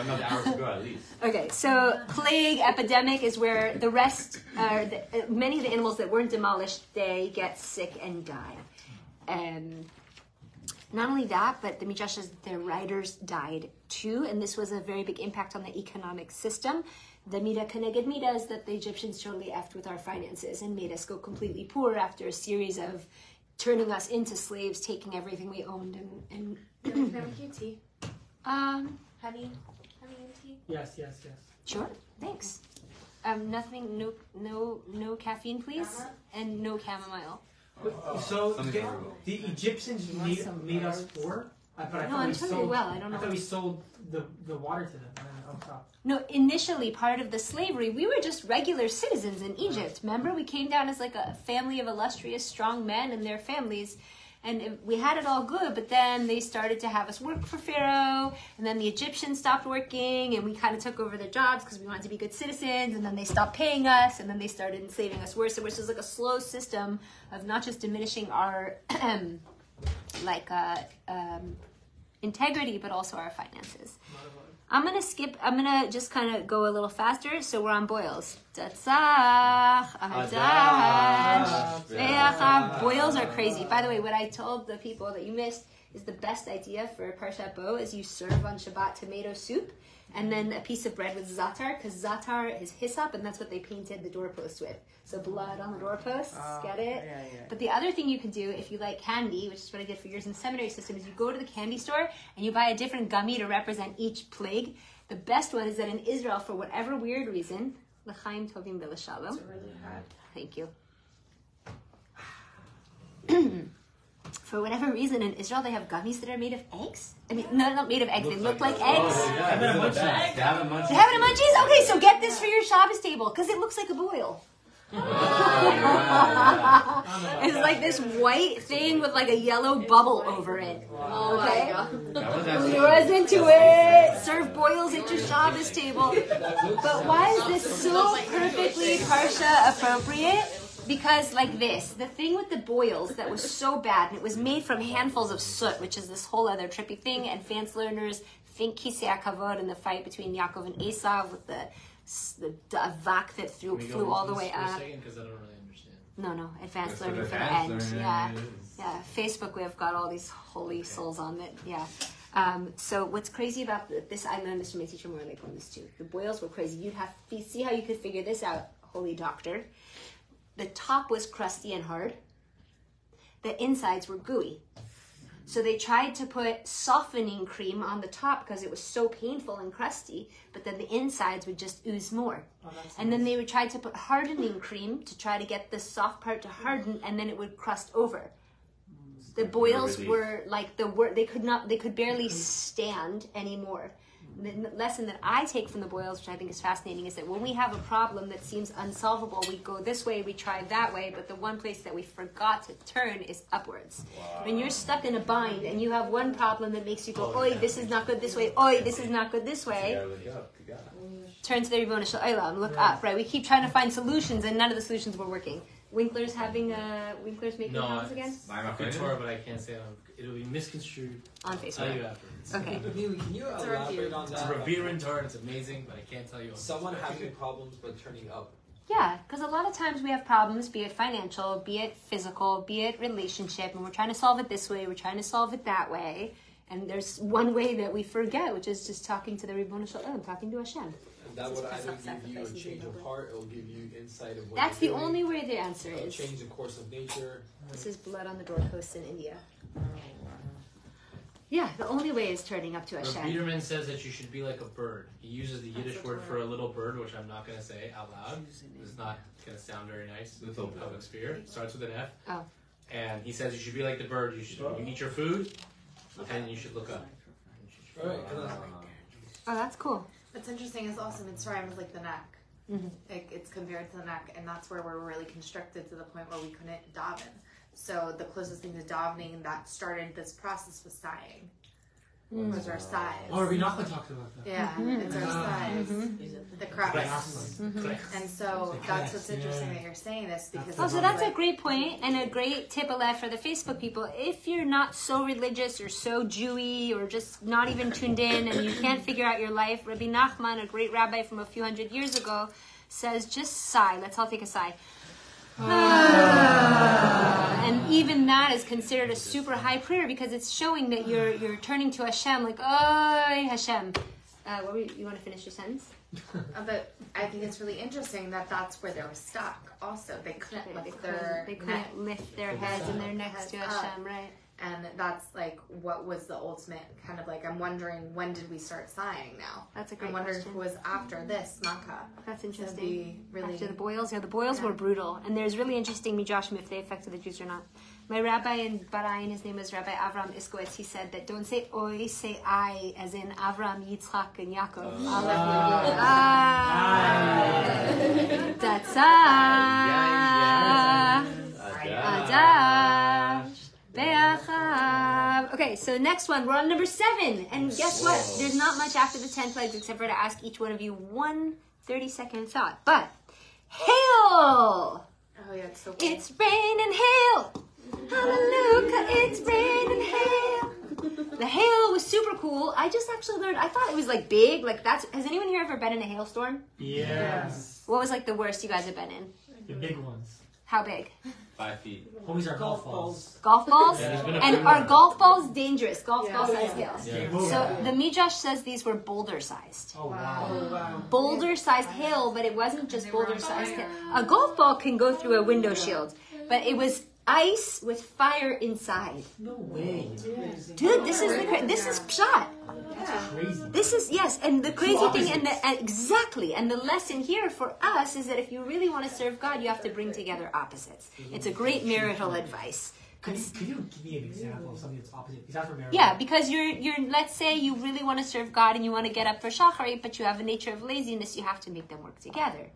S4: another hour to go at least.
S1: okay, so plague epidemic is where the rest, uh, the, uh, many of the animals that weren't demolished, they get sick and die. Um, not only that, but the Midrash's their writers died too, and this was a very big impact on the economic system. The Mida Keneged Mida is that the Egyptians totally effed with our finances and made us go completely poor after a series of turning us into slaves, taking everything we owned, and, and
S5: Can I make you tea?
S1: um,
S5: Honey? Honey and tea?
S2: Yes, yes, yes.
S1: sure, thanks. Um, nothing, no, no, no caffeine, please, and no chamomile.
S2: But, so
S4: Something
S2: the,
S4: horrible.
S2: the Egyptians made, made us poor, uh, but I
S1: No,
S2: thought
S1: I'm
S2: we
S1: telling
S2: sold.
S1: well. I don't
S2: I
S1: know.
S2: thought we sold the, the water to them. I don't up top.
S1: No, initially part of the slavery, we were just regular citizens in Egypt. Remember, we came down as like a family of illustrious, strong men and their families, and it- we had it all good. But then they started to have us work for Pharaoh, and then the Egyptians stopped working, and we kind of took over their jobs because we wanted to be good citizens. And then they stopped paying us, and then they started enslaving us worse. So, which is like a slow system of not just diminishing our like uh, um, integrity, but also our finances. I'm gonna skip. I'm gonna just kind of go a little faster. So we're on boils. Datzach, adash, be'achav. Boils are crazy. By the way, what I told the people that you missed is the best idea for a parshat bo is you serve on Shabbat tomato soup and then a piece of bread with zatar because zatar is hyssop and that's what they painted the doorpost with. So blood on the doorposts. Ah, get it?
S3: Yeah, yeah.
S1: But the other thing you can do if you like candy, which is what I did for years in the seminary system, is you go to the candy store and you buy a different gummy to represent each plague. The best one is that in Israel, for whatever weird reason, l'chaim tovim v'lashalom.
S3: really hot.
S1: Thank you. for whatever reason, in Israel, they have gummies that are made of eggs. I mean, no, not made of eggs. They look like eggs.
S4: Oh, yeah, they're the. They have a munchies.
S1: They have it munchies. Okay, so get this for your Shabbos table because it looks like a boil. it's like this white thing with like a yellow bubble over it.
S3: Oh
S1: Okay.
S3: my god.
S4: That was actually-
S1: into it. Serve boils at your Shabbos table. But why is this so perfectly parsha appropriate? Because like this, the thing with the boils that was so bad, and it was made from handfuls of soot, which is this whole other trippy thing. and Advanced learners think Kisei Kavod in the fight between Yaakov and Esav with the the, the avak that threw,
S6: Can we go
S1: flew all the way
S6: this for a
S1: up.
S6: second? Because I don't really understand.
S1: No, no, advanced
S4: That's
S1: learning for the end. Yeah,
S4: is.
S1: yeah. Facebook, we've got all these holy souls on it. Yeah. Um, so what's crazy about this? I learned this from my teacher more like on this too. The boils were crazy. You'd have to see how you could figure this out, holy doctor. The top was crusty and hard. The insides were gooey. So they tried to put softening cream on the top because it was so painful and crusty, but then the insides would just ooze more. Oh, and then they would try to put hardening cream to try to get the soft part to harden, and then it would crust over. The boils were like the word they could not they could barely mm-hmm. stand anymore. The lesson that I take from the boils, which I think is fascinating, is that when we have a problem that seems unsolvable, we go this way, we try that way, but the one place that we forgot to turn is upwards. When you're stuck in a bind and you have one problem that makes you go, oi, this is not good this way, oi, this is not good this way,
S4: Yeah, look up. You got it.
S1: turn to the Ribbono Shel Olam, look up, right? We keep trying to find solutions, and none of the solutions were working. Winkler's having uh, Winkler's making
S6: No,
S1: comments again
S6: it's-
S4: Buy my
S6: Good
S4: friend.
S6: Torah, but I can't say it. It'll be misconstrued.
S1: on
S6: I'll tell
S1: Facebook.
S6: you.
S1: Okay.
S8: Can you
S3: a
S8: elaborate
S3: review.
S8: on
S6: It's
S8: that?
S6: a Ravirin Torah. It's amazing, but I can't tell you.
S8: Someone having problems but turning up.
S1: Yeah, because a lot of times we have problems, be it financial, be it physical, be it relationship, and we're trying to solve it this way, we're trying to solve it that way. And there's one way that we forget, which is just talking to the Ribbono Shel Olam, talking to Hashem.
S8: And that
S1: Just
S8: would
S1: press
S8: either
S1: up
S8: give you a
S1: sacrifices
S8: change of
S1: over.
S8: heart, it will give you insight of what
S1: That's the
S8: you're doing.
S1: only way the answer
S8: It'll
S1: is.
S8: change the course of nature.
S1: This is blood on the doorpost in India. Yeah, the only way is turning up to
S6: Rav
S1: Hashem.
S6: Biederman says that you should be like a bird. He uses the Yiddish word for a little bird, which I'm not going to say out loud. It's not going to sound very nice.
S4: Little
S6: in public sphere. Starts with an F.
S1: Oh.
S6: And he says you should be like the bird. You should you eat your food, and you should look up.
S8: Alright,
S1: Oh, that's cool.
S5: What's interesting is also Mitzrayim is like the neck.
S1: Mhm.
S5: Like it's compared to the neck, and that's where we're really constricted to the point where we couldn't daven. So the closest thing to davening that started this process was sighing. Mm. Was our sighs.
S2: Oh, Rabbi Nachman talked about that.
S5: Yeah, mm-hmm. it's our sighs. Mm-hmm. The cracks.
S2: Nachman. Mm-hmm.
S5: And so that's what's interesting that you're saying this because
S1: Oh,
S5: it's
S1: so that's a great point and a great tip of left for the Facebook people. If you're not so religious or so Jewy or just not even tuned in and you can't figure out your life, Rabbi Nachman, a great rabbi from a few hundred years ago, says just sigh. Let's all take a sigh. Ah. And even that is considered a super high prayer because it's showing that you're you're turning to Hashem like, oh Hashem. Uh, what were you, you want to finish your sentence?
S5: Uh, But I think it's really interesting that that's where they were stuck. Also, they couldn't
S1: They
S5: lift
S1: couldn't,
S5: their
S1: they couldn't lift their heads and their necks to
S5: Heads up.
S1: Hashem, right?
S5: And that's like what was the ultimate kind of like. I'm wondering when did we start sighing now?
S1: That's a great
S5: I'm wondering
S1: question.
S5: if it was after this makkah.
S1: That's interesting.
S5: be really
S1: After the boils, yeah, the boils
S5: Yeah.
S1: were brutal, and there's really interesting midrashim if they affected the Jews or not. My rabbi in Bahrain, his name was Rabbi Avram Iskowitz. He said that don't say oi, say I, as in Avram, Yitzchak, and Yaakov. Ah. That's ah. Adash. Be'achav. Okay, so next one, we're on number seven. And guess what? There's not much after the 10 plagues except for to ask each one of you one 30 second thought. But, hail!
S5: Oh yeah, it's so cool.
S1: It's rain and hail! Hallelujah, it's rain and hail! The hail was super cool. I just actually learned, I thought it was like big. Like, that's, has anyone here ever been in a hailstorm?
S2: Yes.
S1: What was like the worst you guys have been in?
S2: The big ones.
S1: How big?
S4: Five feet.
S2: Homies are golf balls.
S1: Golf balls?
S6: Yeah, there's been a
S1: And
S6: few
S1: are golf balls dangerous? Golf
S5: Yeah.
S1: ball
S5: Oh,
S1: size
S5: yeah.
S1: hail.
S6: Yeah.
S1: So the Midrash says these were boulder sized.
S2: Oh wow.
S1: Boulder sized hail, but it wasn't just boulder sized hail. A golf ball can go through a window shield, but it was ice with fire inside.
S2: No way.
S1: Dude, this is the cra- this is shot.
S2: Crazy.
S1: This is yes, and the crazy thing, and the exactly, and the lesson here for us is that if you really want to serve God, you have to bring together opposites. It's a great marital advice.
S2: Could you, could you give me an example of something that's opposite? Besides from marriage.
S1: Yeah, because you're you're let's say you really want to serve God and you want to get up for Shacharit, but you have a nature of laziness, you have to make them work together.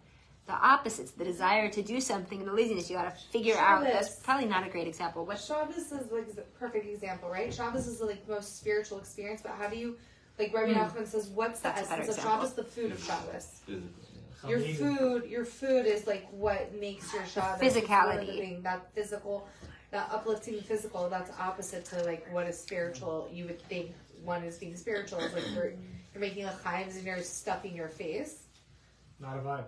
S1: The opposites, the desire to do something and the laziness, you got to figure out. That's probably not a great example, but
S3: Shabbos is like the perfect example, right? Shabbos is like the like most spiritual experience, but how do you, like Rabbi
S1: Mm.
S3: Nachman says, what's the
S1: That's
S3: essence of
S1: example.
S3: Shabbos? The food of Shabbos.
S4: Physical.
S5: Your
S2: Amazing.
S5: food, your food is like what makes your shot. that's
S1: Physicality.
S5: living, That physical, that uplifting physical. That's opposite to like what is spiritual. You would think one is being spiritual. It's like you're you're making a chimes and you're stuffing your face.
S2: Not a vibe.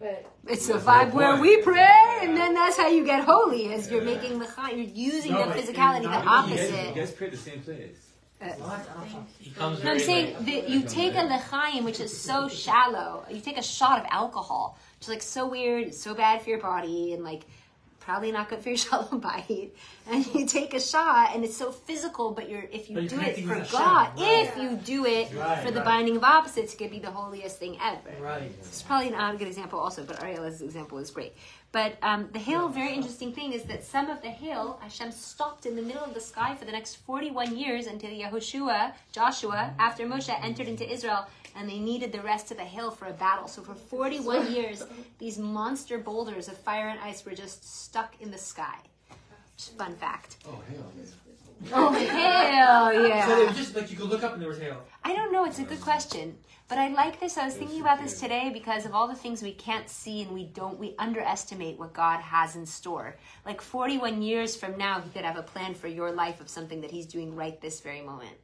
S5: But
S1: It's
S4: a
S1: vibe
S4: the
S1: where we pray, and then that's how you get holy. Is you're making the you're using
S2: No,
S1: the physicality, the
S2: not-
S4: You guys, you
S1: opposite.
S4: guys pray the same place.
S1: Uh,
S2: I don't know.
S6: He comes
S1: No, I'm saying
S6: late.
S1: that you take a lechaim, which is so shallow. You take a shot of alcohol, which is like so weird, it's so bad for your body, and like probably not good for your shalom bayit. And you take a shot, and it's so physical. But you're if you
S2: But
S1: do it for God,
S2: Hashem, right.
S1: if you do it
S2: Right,
S1: for the
S2: right.
S1: binding of opposites, it could be the holiest thing ever.
S2: Right.
S1: It's probably not a good example, also, but Ariela's example is great. But um, the hail, very interesting thing is that some of the hail, Hashem stopped in the middle of the sky for the next 41 years until Yehoshua, Joshua, after Moshe entered into Israel, and they needed the rest of the hail for a battle. So for 41 years, these monster boulders of fire and ice were just stuck in the sky. Just fun fact.
S7: Oh hell.
S1: Oh, hell
S2: So
S1: yeah.
S2: it was just like you could look up and there was hail.
S1: I don't know. It's a good question. But I like this. I was thinking about this today because of all the things we can't see and we don't, we underestimate what God has in store. Like 41 years from now, He could have a plan for your life of something that He's doing right this very moment.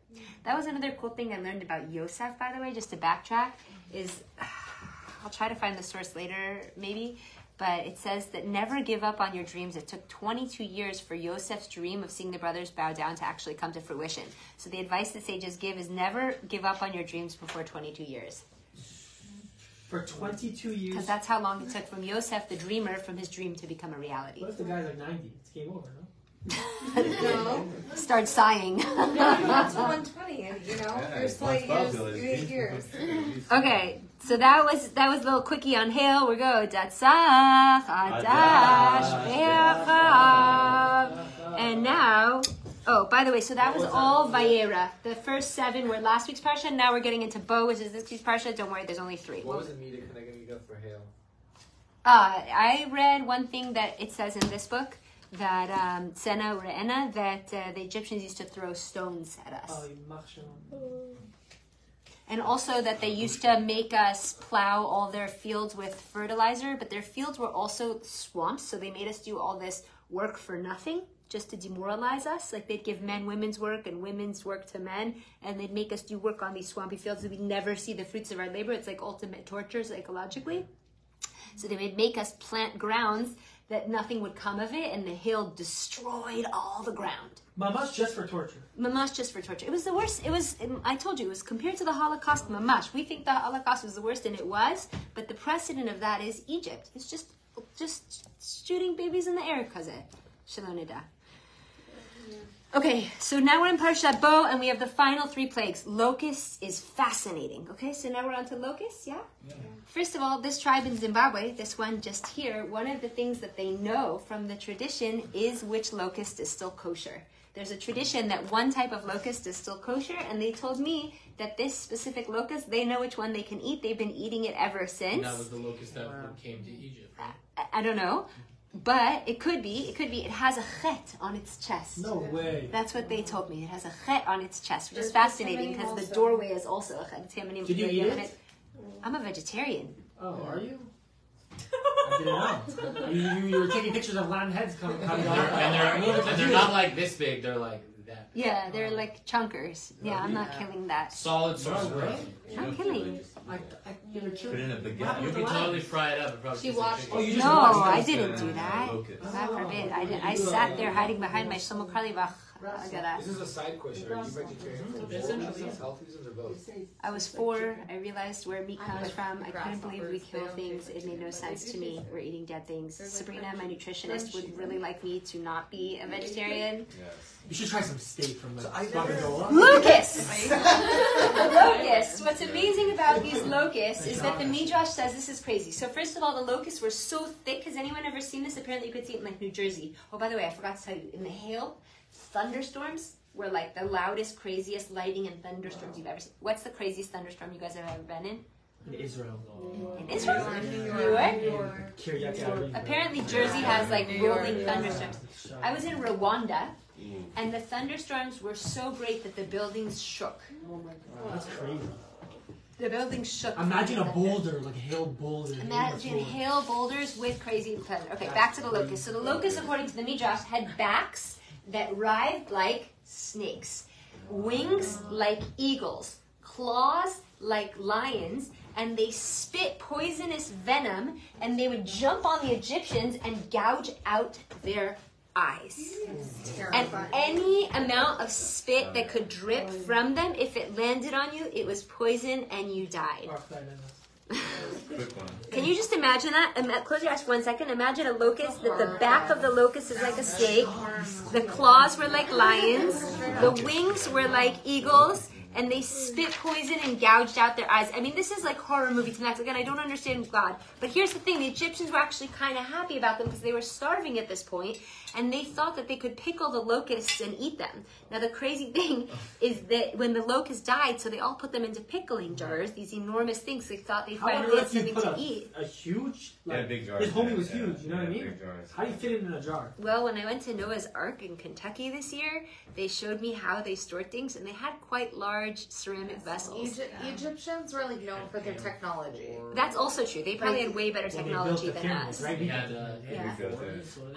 S1: That was another cool thing I learned about Yosef, by the way, just to backtrack, is I'll try to find the source later, maybe. But it says that never give up on your dreams. It took 22 years for Yosef's dream of seeing the brothers bow down to actually come to fruition. So the advice that sages give is never give up on your dreams before 22 years.
S2: For 22 years?
S1: Because that's how long it took from Yosef, the dreamer, from his dream to become a reality.
S2: What if the guy's like 90? It's game over, no?
S5: no,
S1: Start sighing.
S5: no, you 120, and you know,
S4: Yeah,
S5: there's
S4: it's
S5: like years, eight years.
S1: Okay, so that was that was a little quickie on hail. We go Datzach, Adash, Be'achav. And now, oh, by the way, so that was all Vayera. The first seven were last week's parsha. Now we're getting into Bo, which is this week's parsha. Don't worry, there's only three.
S8: What was the media connecting you got for hail?
S1: Uh, I read one thing that it says in this book that um, Tzena Urena, that uh, the Egyptians used to throw stones at us. And also that they used to make us plow all their fields with fertilizer, but their fields were also swamps, so they made us do all this work for nothing just to demoralize us. Like they'd give men women's work and women's work to men, and they'd make us do work on these swampy fields, and we'd never see the fruits of our labor. It's like ultimate torture psychologically. So they would make us plant grounds that nothing would come of it, and the hill destroyed all the ground.
S2: Mamash just for torture.
S1: Mamash just for torture. It was the worst. It was. I told you it was compared to the Holocaust. Mamash. We think the Holocaust was the worst, and it was. But the precedent of that is Egypt. It's just, just shooting babies in the air, kaze. Shalom nida. Okay, so now we're in Parshat Bo, and we have the final three plagues. Locusts is fascinating. Okay, so now we're on to locusts, yeah? First of all, this tribe in Zimbabwe, this one just here, one of the things that they know from the tradition is which locust is still kosher. There's a tradition that one type of locust is still kosher, and they told me that this specific locust, they know which one they can eat. They've been eating it ever
S6: And
S1: since.
S6: that was the locust that came to Egypt. Right?
S1: I, I don't know, but it could be. It could be. It has a chet on its chest.
S2: No way.
S1: That's what they told me. It has a chet on its chest, which is fascinating because the doorway is also a chet. It's Tamanim
S2: Did you eat
S1: Yemen.
S2: it?
S1: I'm a vegetarian.
S2: Oh, are you? I didn't know. You, you, you were taking pictures of land heads coming, coming
S6: And they're, and
S2: I'm a little
S6: they're, and they're not like this big. They're like that.
S1: Yeah, they're oh. like chunkers. Yeah, I'm not killing that.
S6: Solid source of
S2: No way.
S1: I'm killing.
S2: I, I, you're
S4: Put in a
S2: What
S4: baguette.
S6: You
S2: with
S6: can totally
S2: land?
S6: fry it up. and probably
S5: She
S6: taste like
S5: watched-
S6: chicken.
S2: Oh, you just
S1: No,
S2: watched
S1: I
S2: this?
S1: didn't do that.
S4: locust.
S1: God
S2: Oh.
S1: forbid. I didn't. I oh. sat there hiding behind my Shlomo Carlebach. I got that.
S8: This is a side question. Are you vegetarian for both
S6: Essentially,
S8: reasons, health reasons, or both?
S1: I was four. I realized where meat comes from. I couldn't believe we kill things. It made no sense to me. We're eating dead things. Sabrina, my nutritionist, would really like me to not be a vegetarian.
S4: Yes.
S2: You should try some steak from like
S7: I
S2: Bagadola.
S1: Locusts! locusts. What's amazing about these locusts is that the Midrash says this is crazy. So first of all, the locusts were so thick. Has anyone ever seen this? Apparently you could see it in like New Jersey. Oh, by the way, I forgot to tell you. In the hail, thunderstorms were like the loudest, craziest lightning and thunderstorms you've ever seen. What's the craziest thunderstorm you guys have ever been in?
S2: In Israel.
S1: In Israel? New York?
S2: Kiryat Yearim.
S1: Apparently Jersey has like rolling thunderstorms. I was in Rwanda, mm. and the thunderstorms were so great that the buildings shook.
S2: Oh my god, that's crazy.
S1: The building shook.
S2: Imagine a boulder, like a hail boulder.
S1: Imagine hail boulders with crazy thunder. Okay,
S2: That's
S1: back to the
S2: crazy.
S1: locusts. So the locusts, according to the Midrash, had backs that writhed like snakes, wings like eagles, claws like lions, and they spit poisonous venom, and they would jump on the Egyptians and gouge out their eyes. And any amount of spit that could drip from them, if it landed on you, it was poison and you died. Can you just imagine that? Close your eyes for one second. Imagine a locust that the back of the locust is like a snake, the claws were like lions, the wings were like eagles, and they spit poison and gouged out their eyes. I mean, this is like horror movie to max. Again, I don't understand God, but here's the thing: the Egyptians were actually kind of happy about them because they were starving at this point, and they thought that they could pickle the locusts and eat them. Now, the crazy thing is that when the locusts died, so they all put them into pickling jars, these enormous things. They thought they
S2: How on
S1: finally had
S2: earth do you
S1: something
S2: put
S1: to
S2: a,
S1: eat.
S2: a huge,
S4: Yeah, big jar.
S2: his homie
S4: yeah,
S2: was
S4: yeah,
S2: huge, you know what I mean?
S4: Big.
S2: How do you fit it in a jar?
S1: Well, when I went to Noah's Ark in Kentucky this year, they showed me how they stored things, and they had quite large ceramic vessels.
S5: Egypt, Egyptians were like known for their technology.
S1: That's also true. They probably had way better technology
S2: built
S1: than us.
S2: right?
S6: We had
S1: Yeah.
S4: We built it.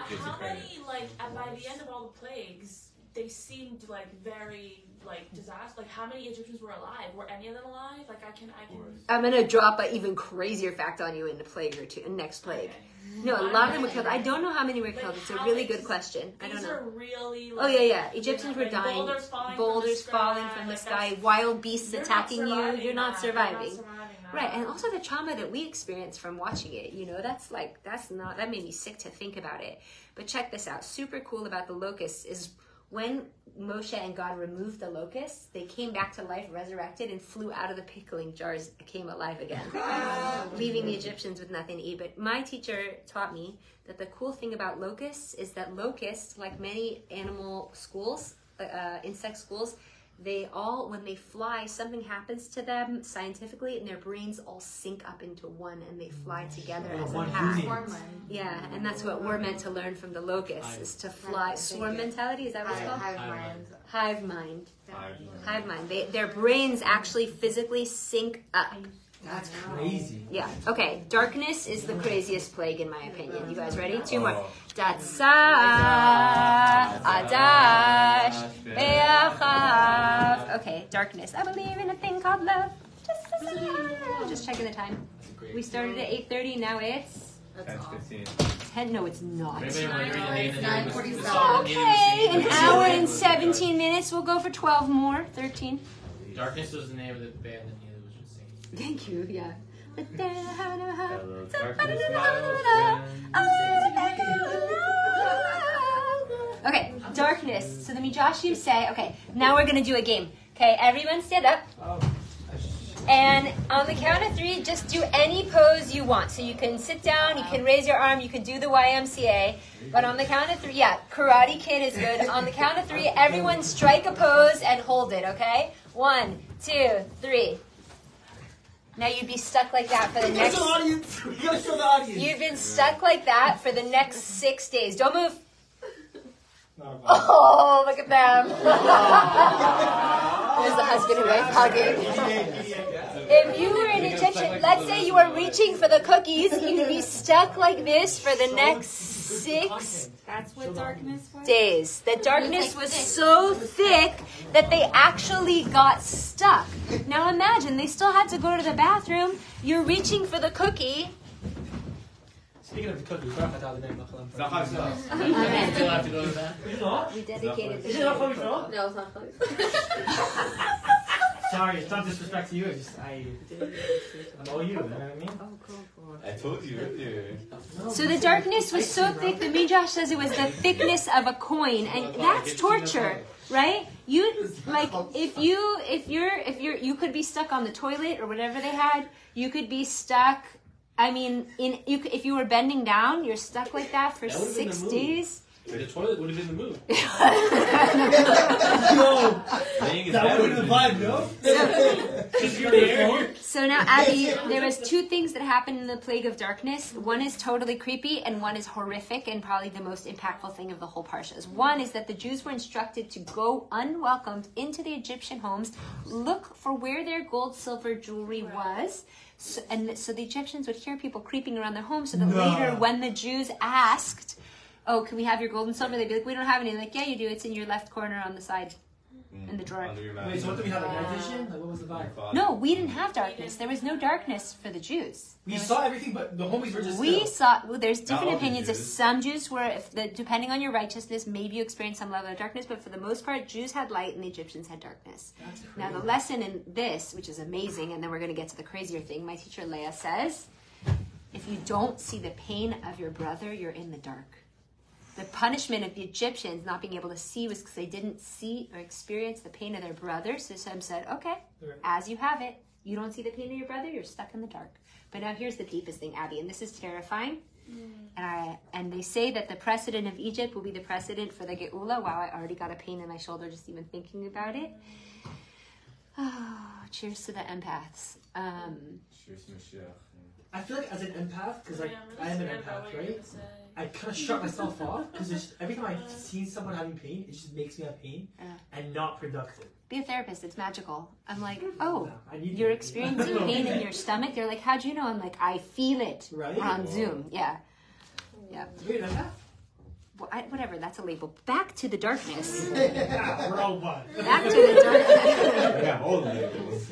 S4: Gives
S10: How many like uh, by the end of all the plagues, they seemed like very like disaster. Like how many Egyptians were alive? Were any of them alive? Like I can I can.
S1: I'm gonna drop an even crazier fact on you in the plague or two, in next plague. No, a lot of them were killed. I don't know how many were killed. It's a really good question. I don't
S10: These
S1: know.
S10: are really.
S1: Oh yeah, yeah. Egyptians were
S10: like,
S1: dying.
S10: Boulders falling
S1: Boulders
S10: from the
S1: falling
S10: sky,
S1: from the
S10: like,
S1: sky.
S10: that's-
S1: Wild beasts
S10: you're not
S1: attacking you.
S10: surviving
S1: You're not
S10: that.
S1: surviving.
S10: You're not surviving that.
S1: Right, and also the trauma that we experienced from watching it, you know, that's like, that's not, that made me sick to think about it. But check this out. Super cool about the locusts is when Moshe and God removed the locusts, they came back to life, resurrected, and flew out of the pickling jars, came alive again, leaving the Egyptians with nothing to eat. But my teacher taught me that the cool thing about locusts is that locusts, like many animal schools, uh, insect schools, they all when they fly something happens to them scientifically and their brains all sync up into one and they fly together as a
S2: one
S1: pack.
S2: unit.
S1: yeah and that's what we're meant to learn from the locusts is to fly. swarm mentality is that what it's
S5: Hive,
S1: called?
S5: hive mind.
S1: hive mind. Hive mind. They, their brains actually physically sync up
S2: That's crazy.
S1: yeah okay darkness is the craziest plague in my opinion you guys ready two more
S4: Oh.
S1: Datsa Adash Be'achav. Okay, darkness. I believe in a thing called love. Just, just checking the time. We started at 8.30, now it's
S4: 10, 15.
S1: 10. No, it's not.
S6: Maybe when you're reading the
S5: It's
S6: it's.
S1: Okay, an hour and 17 minutes. We'll go for 12 more. 13.
S6: Darkness was the name of the band
S1: Thank you, yeah.
S4: Hello, darkness, my old friend.
S1: Okay, darkness. So the Midrashim say, okay, now we're gonna do a game. Okay, everyone stand up. And on the count of three, just do any pose you want. So you can sit down, you can raise your arm, you can do the YMCA. But on the count of three, yeah, Karate Kid is good. On the count of three, everyone strike a pose and hold it, okay? One, two, three. Now you'd be stuck like that for the next.
S2: the audience. We gotta show the audience.
S1: You've been stuck like that for the next six days. Don't move.
S2: Not a.
S1: Oh, look at them. There's the husband and wife hugging. If you were in Egyptian, let's say you were reaching for the cookies, you'd be stuck like this for the next six
S10: That's what darkness was.
S1: days. The darkness was so thick that they actually got stuck. Now imagine, they still had to go to the bathroom. You're reaching for the cookie.
S2: Speaking of the cookies, Rafa thought the name of the
S4: Zachar, Zachar.
S1: Amen.
S6: Still have to go to that?
S2: You know?
S1: We dedicated the
S2: Is it not funny?
S5: No, it's not funny.
S2: Sorry, it's not disrespect to you. It's just I know you. You know what I mean?
S4: Oh, I told you earlier.
S1: So the darkness was so thick, the Midrash says it was the thickness of a coin, and that's torture, right? You like if you if you're if you're you could be stuck on the toilet or whatever they had. You could be stuck. I mean, in you if you were bending down, you're stuck like that for
S2: That
S1: six days.
S6: The toilet would have been the move.
S2: no.
S4: Laying his
S2: that
S4: bed
S2: would have been the vibe, no?
S6: Just you're there.
S1: So now, Abby, there was two things that happened in the plague of darkness. One is totally creepy, and one is horrific, and probably the most impactful thing of the whole parshas. One is that the Jews were instructed to go unwelcomed into the Egyptian homes, look for where their gold, silver, jewelry was. So, and so the Egyptians would hear people creeping around their homes, so that
S2: No.
S1: later, when the Jews asked, "Oh, can we have your gold and silver?" They'd be like, "We don't have any." Like, yeah, you do. It's in your left corner on the side. In the drawer.
S2: Wait, so what do we have, like night vision? Like, what was the vibe?
S1: No, we didn't have darkness. There was no darkness for the Jews.
S2: We
S1: was-
S2: saw everything, but the homies were just
S1: we
S2: still.
S1: saw well, there's different
S4: all
S1: opinions. If
S4: Jews.
S1: some Jews were, if the, depending on your righteousness, maybe you experienced some level of darkness, but for the most part, Jews had light and the Egyptians had darkness. Now, the lesson in this, which is amazing, and then we're going to get to the crazier thing. My teacher Leah says, if you don't see the pain of your brother, you're in the dark. The punishment of the Egyptians not being able to see was because they didn't see or experience the pain of their brother. So Hashem said, okay,
S2: Right.
S1: as you have it, you don't see the pain of your brother, you're stuck in the dark. But now here's the deepest thing, Abby, and this is terrifying. And, I, and they say that the precedent of Egypt will be the precedent for the Geula. Wow, I already got a pain in my shoulder just even thinking about it. Oh, cheers to the empaths. Um,
S4: Cheers, Mashiach.
S2: I feel like as an empath, because
S10: Yeah, I'm
S2: I am an empath, right?
S10: Gonna say.
S2: I kind of shut myself off because every time I've seen someone having pain, it just makes me have pain
S1: Yeah.
S2: and not productive.
S1: be a therapist, it's magical. I'm like, oh,
S2: No,
S1: you're experiencing pain in your stomach. They're like, how do you know? I'm like, I feel it.
S2: Right?
S1: We're on Zoom. Yeah. Yeah.
S2: Wait, an empath?
S1: Well, I, whatever, that's a label. Back to the darkness.
S2: Yeah, we're all one.
S1: Back to the darkness.
S4: Yeah, all the labels.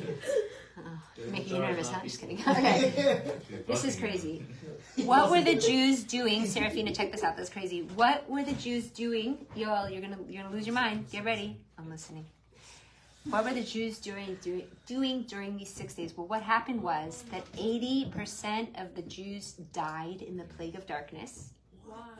S1: Making you nervous, huh? Just kidding. Okay. This is crazy. What were the Jews doing? Serafina, check this out. That's crazy. What were the Jews doing? Yoel, you're gonna you're gonna lose your mind. Get ready. I'm listening. What were the Jews doing doing, doing during these six days? Well, what happened was that 80% of the Jews died in the plague of darkness.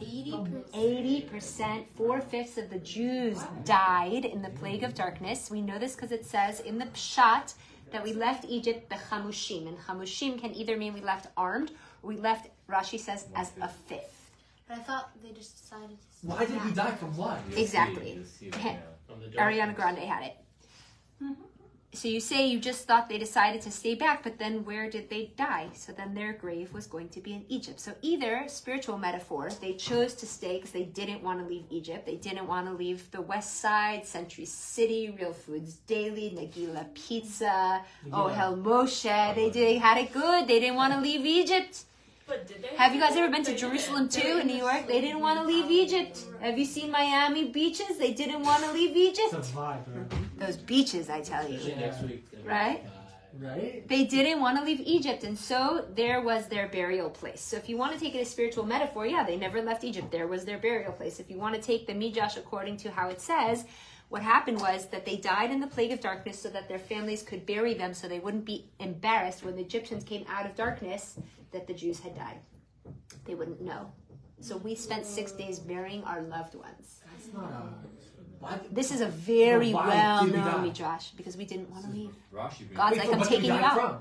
S1: 80%, 80%, four fifths of the Jews died in the plague of darkness. We know this because it says in the Pshat that we left Egypt bechamushim. And chamushim can either mean we left armed or we left, Rashi says, as a fifth.
S5: But I thought they just decided to.
S2: Why did we die from what?
S1: Exactly.
S6: From the.
S1: Ariana Grande had it. Mm-hmm. So you say you just thought they decided to stay back, but then where did they die? So then their grave was going to be in Egypt. So either spiritual metaphor, they chose to stay because they didn't want to leave Egypt. They didn't want to leave the West Side, Century City, Real Foods Daily, Nagila Pizza, Oh Hell Moshe. They did, they had it good. They didn't want to leave Egypt.
S10: But did they?
S1: Have you guys ever been to Jerusalem too in New York? They didn't want to leave Egypt. Have you seen Miami beaches? They didn't want to leave
S2: It's a
S1: Egypt.
S2: vibe, bro.
S1: Those beaches, I tell you.
S6: Next week.
S1: Right?
S2: Uh, right?
S1: They didn't want to leave Egypt, and so there was their burial place. So if you want to take it as spiritual metaphor, yeah, they never left Egypt. There was their burial place. If you want to take the Midrash according to how it says, what happened was that they died in the plague of darkness so that their families could bury them so they wouldn't be embarrassed when the Egyptians came out of darkness that the Jews had died. They wouldn't know. So we spent six days burying our loved ones.
S2: That's not a. Why?
S1: This is a very
S2: But
S1: well
S2: did we
S1: known
S2: die?
S1: Midrash because we didn't want to leave.
S4: Rashi brings
S1: God's
S2: Wait,
S1: like, I'm
S2: what did we
S1: taking you out.
S2: from?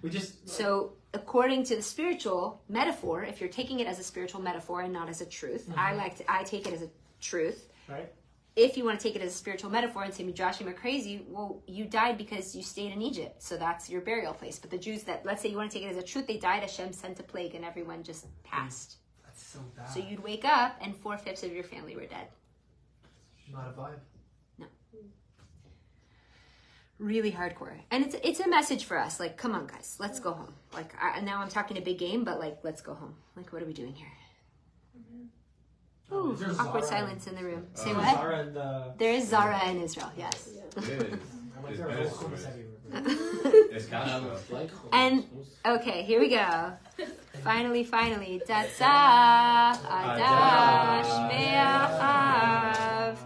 S2: We just.
S1: So, according to the spiritual metaphor, if you're taking it as a spiritual metaphor and not as a truth, mm-hmm. I like to, I take it as a truth.
S2: Right?
S1: If you want to take it as a spiritual metaphor and say Midrashim are crazy, well, you died because you stayed in Egypt, so that's your burial place. But the Jews that, let's say you want to take it as a truth, they died. Hashem sent a plague and everyone just mm. passed.
S2: That's so bad.
S1: So you'd wake up and four fifths of your family were dead.
S2: Not a vibe. No.
S1: Really hardcore and it's it's a message for us like come on guys let's go home like I, now i'm talking a big game but like let's go home like what are we doing here
S2: Oh,
S1: Ooh,
S2: is
S1: awkward
S2: Zara?
S1: silence in the room say
S4: Uh,
S1: what
S2: Zara and the.
S1: there is zara in israel yes
S4: It is. It's
S2: there
S4: better
S2: a whole
S4: story.
S2: everywhere.
S4: It's Castro.
S6: like
S1: And- okay here we go finally finally Datsa Adash Me'achav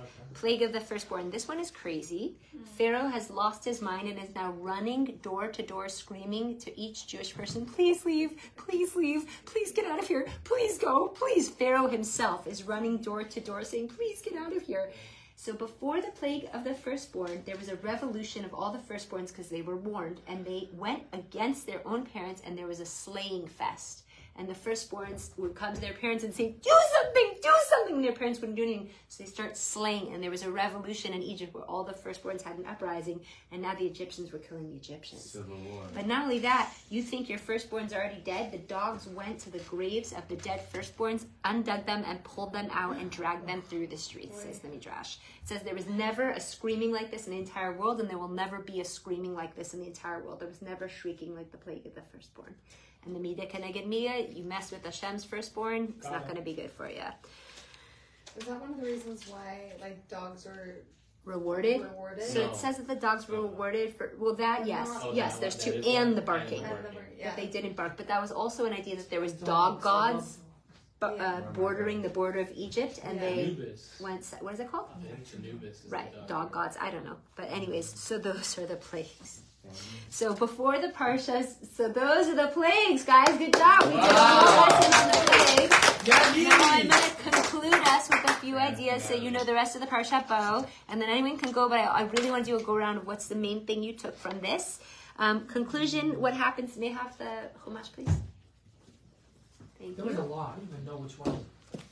S1: Plague of the Firstborn. This one is crazy. Hmm. Pharaoh has lost his mind and is now running door to door, screaming to each Jewish person, Please leave, please leave, please get out of here, please go, please. Pharaoh himself is running door to door, saying, Please get out of here. So before the plague of the firstborn, there was a revolution of all the firstborns because they were warned and they went against their own parents and there was a slaying fest. And the firstborns would come to their parents and say, "Do something, do something." And their parents wouldn't do anything, so they start slaying. And there was a revolution in Egypt where all the firstborns had an uprising, and now the Egyptians were killing the Egyptians.
S4: Civil War.
S1: But not only that, you think your firstborn's are already dead. The dogs went to the graves of the dead firstborns, undug them, and pulled them out and dragged them through the streets, says the Midrash. It says there was never a screaming like this in the entire world, and there will never be a screaming like this in the entire world. There was never shrieking like the plague of the firstborn. And the Mida Keneged Mida, you mess with Hashem's firstborn, it's not going to be good for you.
S3: Is that one of the reasons why like dogs are
S1: Rewarded?
S3: rewarded?
S1: So
S6: No.
S1: it says that the dogs were rewarded for, well, that, yes,
S6: Oh,
S1: yes,
S6: that
S1: there's
S6: one,
S1: two,
S6: that is
S1: and the barking.
S6: and the barking.
S3: yeah.
S1: that they didn't bark, but that was also an idea that there was dog gods bu- uh, bordering the border of Egypt, and they
S6: Anubis.
S1: went. What is it called?
S6: I think it's Anubis. is the
S1: Right, dog gods. I don't know, but anyways, so those are the plagues. So before the parshas, so those are the plagues, guys. Good job. We did a whole lesson on the plagues. Now I'm going to conclude us with a few ideas so you know the rest of the parsha Bo, and then anyone can go. But I, I really want to do a go around of what's the main thing you took from this. Um, conclusion: What happens? May I have the chumash, please? Thank
S2: There was a
S1: you.
S2: lot. I don't even know which one.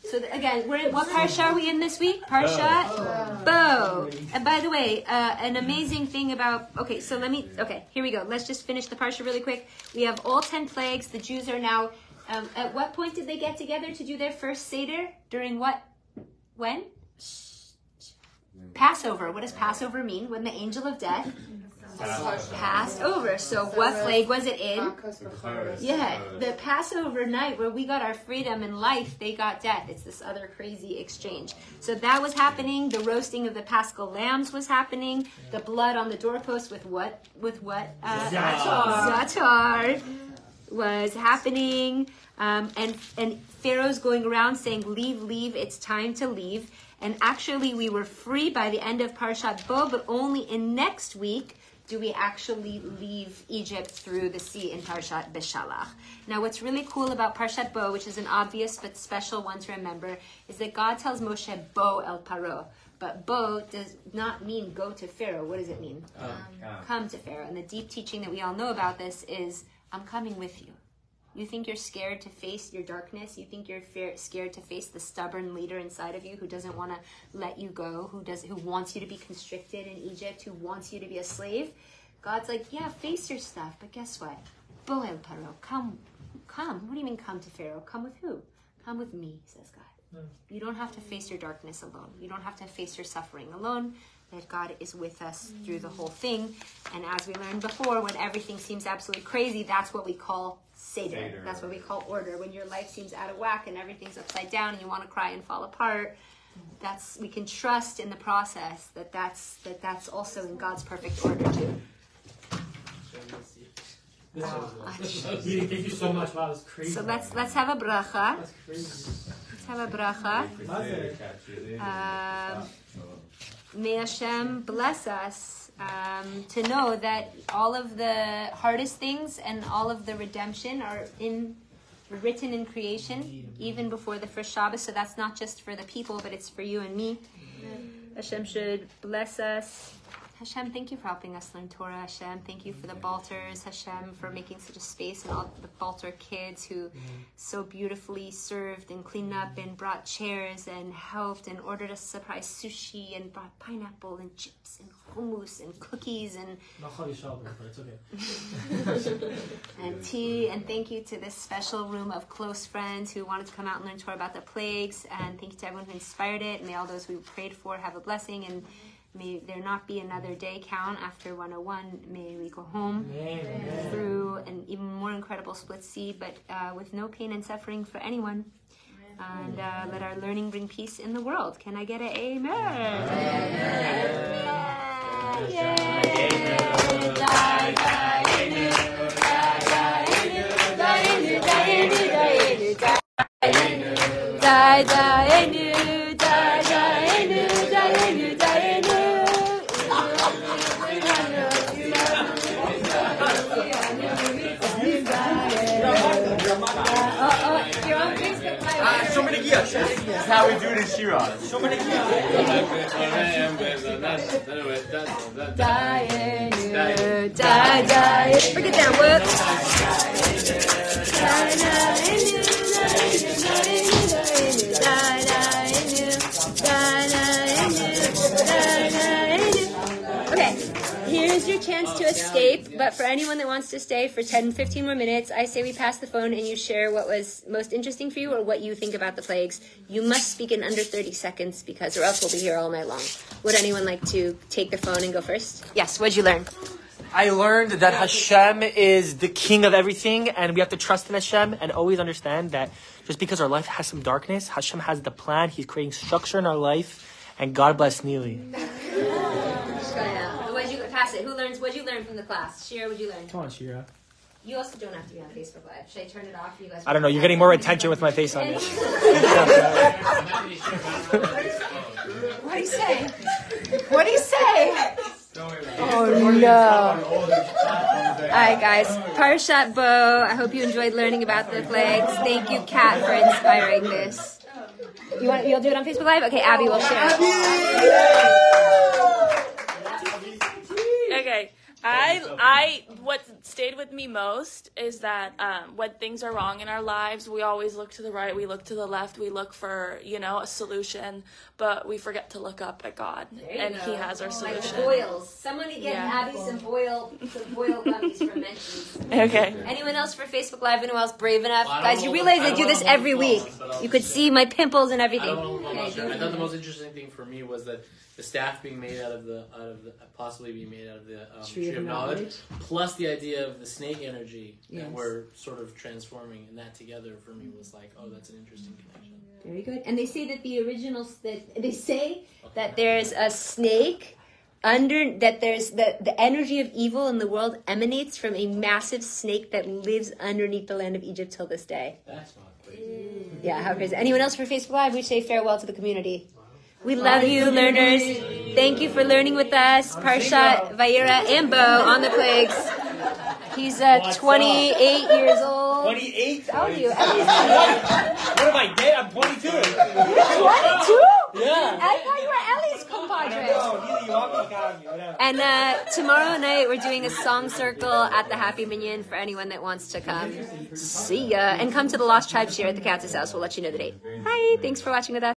S1: So th- again, we're in, what parsha are we in this week? Parsha Bo. And by the way, uh, an amazing thing about okay, so let me okay, here we go. Let's just finish the parsha really quick. We have all ten plagues. The Jews are now. Um, at what point did they get together to do their first seder? During what? When? Passover. What does Passover mean? When the angel of death passed over. So what plague was it in? Yeah, the Passover night where we got our freedom and life, they got death. It's this other crazy exchange. So that was happening. The roasting of the Paschal lambs was happening. The blood on the doorpost with what? With what? Uh, Zatar was happening. Um, and and Pharaoh's going around saying, "Leave, leave! It's time to leave." And actually, we were free by the end of Parshat Bo, but only in next week do we actually leave Egypt through the sea in Parshat Beshalach. Now, what's really cool about Parshat Bo, which is an obvious but special one to remember, is that God tells Moshe, Bo el Paro. But Bo does not mean go to Pharaoh. What does it mean? Come to Pharaoh. And the deep teaching that we all know about this is, I'm coming with you. You think you're scared to face your darkness. You think you're fear, scared to face the stubborn leader inside of you who doesn't want to let you go, who does, who wants you to be constricted in Egypt, who wants you to be a slave. God's like, yeah, face your stuff, but guess what? Boel paro, come, come. What do you mean, come to Pharaoh? Come with who? Come with me, says God. Hmm. You don't have to face your darkness alone. You don't have to face your suffering alone. That God is with us through the whole thing. And as we learned before, when everything seems absolutely crazy, that's what we call Seder.
S4: Seder.
S1: That's what we call order. When your life seems out of whack and everything's upside down and you want to cry and fall apart, that's we can trust in the process that that's that that's also in God's perfect order too.
S2: Wow.
S1: So
S2: thank you so much. Wow, that's crazy.
S1: let's let's have a bracha.
S2: That's crazy.
S1: Let's have a bracha. Um, may Hashem bless us um, to know that all of the hardest things and all of the redemption are in written in creation, even before the first Shabbos. So that's not just for the people, but it's for you and me. Hashem should bless us. Hashem, thank you for helping us learn Torah. Hashem, thank you for the Balters. Hashem, for making such a space and all the Balter kids who so beautifully served and cleaned up and brought chairs and helped and ordered us surprise sushi and brought pineapple and chips and hummus and cookies and
S2: Not Chali Shabbat, but it's okay.
S1: and tea. And thank you to this special room of close friends who wanted to come out and learn Torah about the plagues. And thank you to everyone who inspired it. May all those we prayed for have a blessing. And may there not be another day count after 101. May we go home
S2: Amen.
S1: through an even more incredible split sea, but uh, with no pain and suffering for anyone. And uh, let our learning bring peace in the world. Can I get an amen? Amen. Yay. Die, die,
S11: how we do it in Shiraz. Show me.
S1: Die. Die, die. Break it down, whoops. Die, die, oh, inu. escape, but for anyone that wants to stay for 10, 15 more minutes, I say we pass the phone and you share what was most interesting for you or what you think about the plagues. You must speak in under 30 seconds because, or else we'll be here all night long. Would anyone like to take the phone and go first? Yes, what'd you learn?
S2: I learned that Hashem is the king of everything, and we have to trust in Hashem and always understand that just because our life has some darkness, Hashem has the plan. He's creating structure in our life, and God bless Nili.
S1: What'd you pass it? Who learns? What'd you learn from the class? Shira, what'd you learn?
S2: Come on, Shira.
S1: You also don't have to be on Facebook Live. Should I turn it off for you guys?
S2: I don't know. You're getting more attention with my face on it.
S1: What do you say? What do you say? Oh no! All right, guys. Parshat Bo. I hope you enjoyed learning about the plagues. Thank you, Kat, for inspiring this. You want? You'll do it on Facebook Live. Okay, Abby will share.
S10: Okay. I I what stayed with me most is that um, when things are wrong in our lives, we always look to the right, we look to the left, we look for you know a solution, but we forget to look up at God, and He has our
S1: Like
S10: solution.
S1: boils. Someone get
S10: Yeah.
S1: Abby some boil, some boil gummies from Menchie's.
S10: Okay.
S1: Anyone else for Facebook Live? Anyone else brave enough?
S6: Well,
S1: Guys, you
S6: know-
S1: realize
S6: I
S1: I
S6: don't
S1: do
S6: know
S1: this every week.
S6: clause, but I'll
S1: You could see my pimples and
S6: I
S1: everything.
S6: don't know
S1: Okay.
S6: I thought the most interesting thing for me was that the staff being made out of the out of the possibly being made out of the um, tree, of knowledge, plus the idea of the snake energy
S1: Yes.
S6: that we're sort of transforming, and that together for me was like, oh, that's an interesting connection.
S1: Very good. And they say that the original that they say that there's a snake under that there's the the energy of evil in the world emanates from a massive snake that lives underneath the land of Egypt till this day.
S6: That's not crazy.
S1: Yeah, how crazy. Anyone else for Facebook Live? We say farewell to the community. We love you, learners. Thank you for learning with us. Parshat, Vaeira, and Bo on the plagues. He's uh, 28 years old.
S2: 28?
S1: How old are you?
S2: What am I dead? I'm 22.
S1: 22?
S2: Yeah.
S1: I thought you were Ellie's compadre.
S2: No, neither you want me, got me, whatever.
S1: And uh, tomorrow night we're doing a song circle at the Happy Minyan for anyone that wants to come. See ya. And come to the Lost Tribe share at the Katz's house. We'll let you know the date. Hi. Thanks for watching with us.